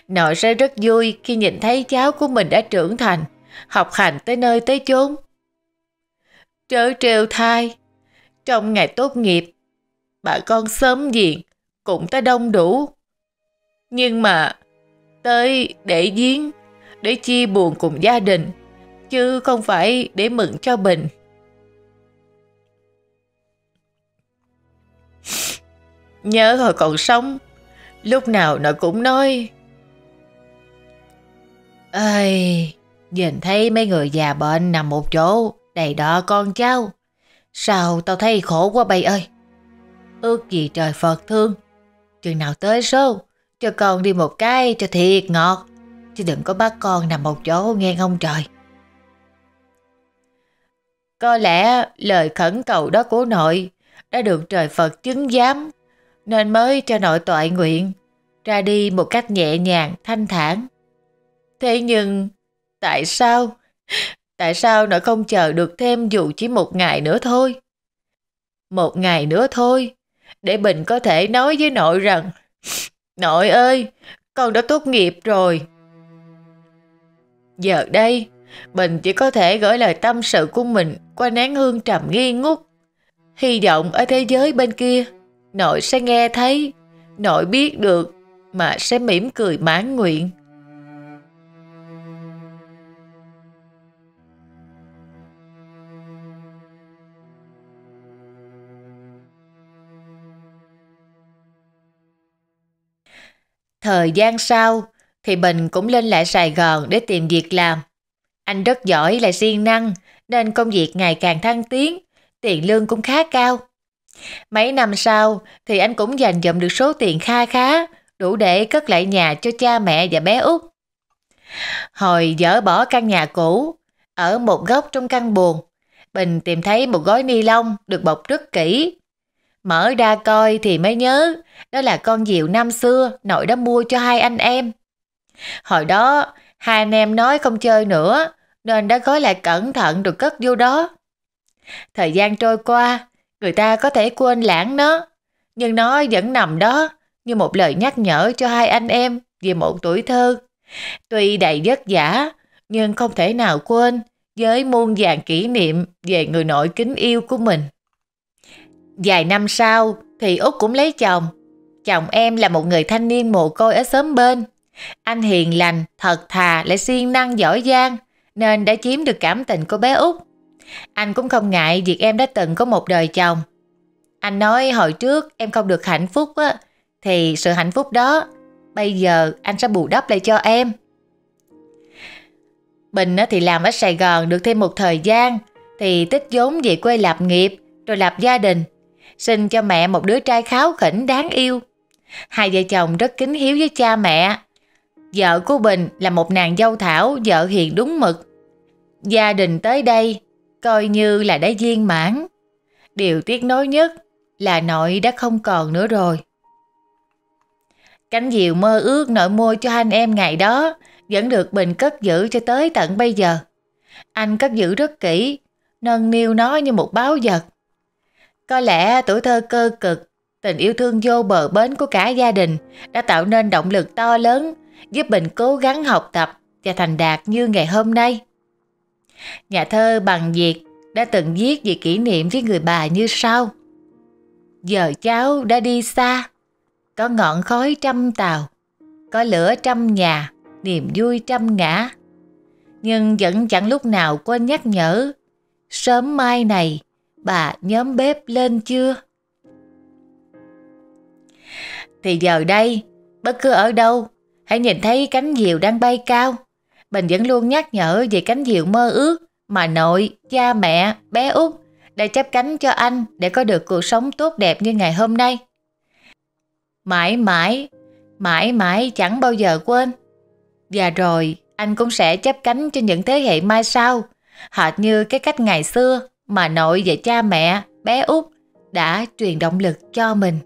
Nội sẽ rất vui khi nhìn thấy cháu của mình đã trưởng thành, học hành tới nơi tới chốn. Trớ trêu thai, trong ngày tốt nghiệp, bà con sớm diện cũng tới đông đủ. Nhưng mà tới để giếng, để chia buồn cùng gia đình, chứ không phải để mừng cho Bình. Nhớ hồi còn sống, lúc nào nội cũng nói Ơi, nhìn thấy mấy người già bệnh nằm một chỗ, đầy đọ con cháu. Sao tao thấy khổ quá bay ơi. ước gì trời Phật thương. Chừng nào tới số, cho con đi một cái cho thiệt ngọt, chứ đừng có bắt con nằm một chỗ nghe không trời. Có lẽ lời khẩn cầu đó của nội đã được trời Phật chứng giám, nên mới cho nội toại nguyện, ra đi một cách nhẹ nhàng, thanh thản. Thế nhưng, tại sao? Tại sao nội không chờ được thêm dù chỉ một ngày nữa thôi? Một ngày nữa thôi, để Bình có thể nói với nội rằng Nội ơi, con đã tốt nghiệp rồi. Giờ đây, Bình chỉ có thể gửi lời tâm sự của mình qua nén hương trầm nghi ngút. Hy vọng ở thế giới bên kia, nội sẽ nghe thấy, nội biết được mà sẽ mỉm cười mãn nguyện. Thời gian sau thì Bình cũng lên lại Sài Gòn để tìm việc làm. Anh rất giỏi lại siêng năng nên công việc ngày càng thăng tiến, tiền lương cũng khá cao. Mấy năm sau thì anh cũng dành dụm được số tiền kha khá đủ để cất lại nhà cho cha mẹ và bé út. Hồi dỡ bỏ căn nhà cũ, ở một góc trong căn buồng, Bình tìm thấy một gói ni lông được bọc rất kỹ. Mở ra coi thì mới nhớ, đó là con diều năm xưa nội đã mua cho hai anh em. Hồi đó, hai anh em nói không chơi nữa, nên đã gói lại cẩn thận rồi cất vô đó. Thời gian trôi qua, người ta có thể quên lãng nó, nhưng nó vẫn nằm đó như một lời nhắc nhở cho hai anh em về một tuổi thơ. Tuy đầy vất vả, nhưng không thể nào quên với muôn vàng kỷ niệm về người nội kính yêu của mình. Vài năm sau thì Út cũng lấy chồng. Chồng em là một người thanh niên mồ côi ở xóm bên. Anh hiền lành, thật thà, lại siêng năng giỏi giang, nên đã chiếm được cảm tình của bé Út. Anh cũng không ngại việc em đã từng có một đời chồng. Anh nói hồi trước em không được hạnh phúc á, thì sự hạnh phúc đó bây giờ anh sẽ bù đắp lại cho em. Bình thì làm ở Sài Gòn được thêm một thời gian thì tích vốn về quê lập nghiệp rồi lập gia đình sinh cho mẹ một đứa trai kháo khỉnh đáng yêu. Hai vợ chồng rất kính hiếu với cha mẹ. Vợ của Bình là một nàng dâu thảo, vợ hiền đúng mực. Gia đình tới đây coi như là đã viên mãn. Điều tiếc nối nhất là nội đã không còn nữa rồi. Cánh diều mơ ước nội mua cho anh em ngày đó vẫn được Bình cất giữ cho tới tận bây giờ. Anh cất giữ rất kỹ, nâng niu nó như một báo vật. Có lẽ tuổi thơ cơ cực, tình yêu thương vô bờ bến của cả gia đình đã tạo nên động lực to lớn giúp Bình cố gắng học tập và thành đạt như ngày hôm nay. Nhà thơ Bằng Việt đã từng viết về kỷ niệm với người bà như sau. Giờ cháu đã đi xa, có ngọn khói trăm tàu, có lửa trăm nhà, niềm vui trăm ngã. Nhưng vẫn chẳng lúc nào quên nhắc nhở, sớm mai này bà nhóm bếp lên chưa? Thì giờ đây, bất cứ ở đâu, hãy nhìn thấy cánh diều đang bay cao. Bình vẫn luôn nhắc nhở về cánh diều mơ ước mà nội, cha mẹ, bé út đã chấp cánh cho anh để có được cuộc sống tốt đẹp như ngày hôm nay. Mãi mãi, mãi mãi chẳng bao giờ quên. Và rồi anh cũng sẽ chấp cánh cho những thế hệ mai sau, hệt như cái cách ngày xưa mà nội và cha mẹ bé út đã truyền động lực cho mình.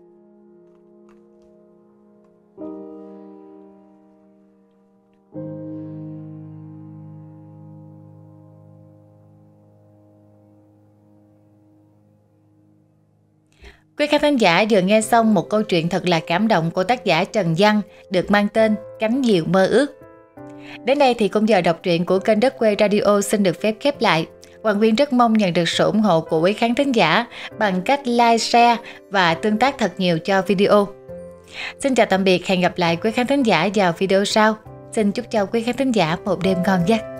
Quý khán thính giả vừa nghe xong một câu chuyện thật là cảm động của tác giả Trần Văn được mang tên Cánh diều mơ ước. Đến đây thì cũng giờ đọc truyện của kênh Đất Quê Radio xin được phép khép lại. Hoàng Nguyên rất mong nhận được sự ủng hộ của quý khán thính giả bằng cách like, share và tương tác thật nhiều cho video. Xin chào tạm biệt, hẹn gặp lại quý khán thính giả vào video sau. Xin chúc cho quý khán thính giả một đêm ngon giấc.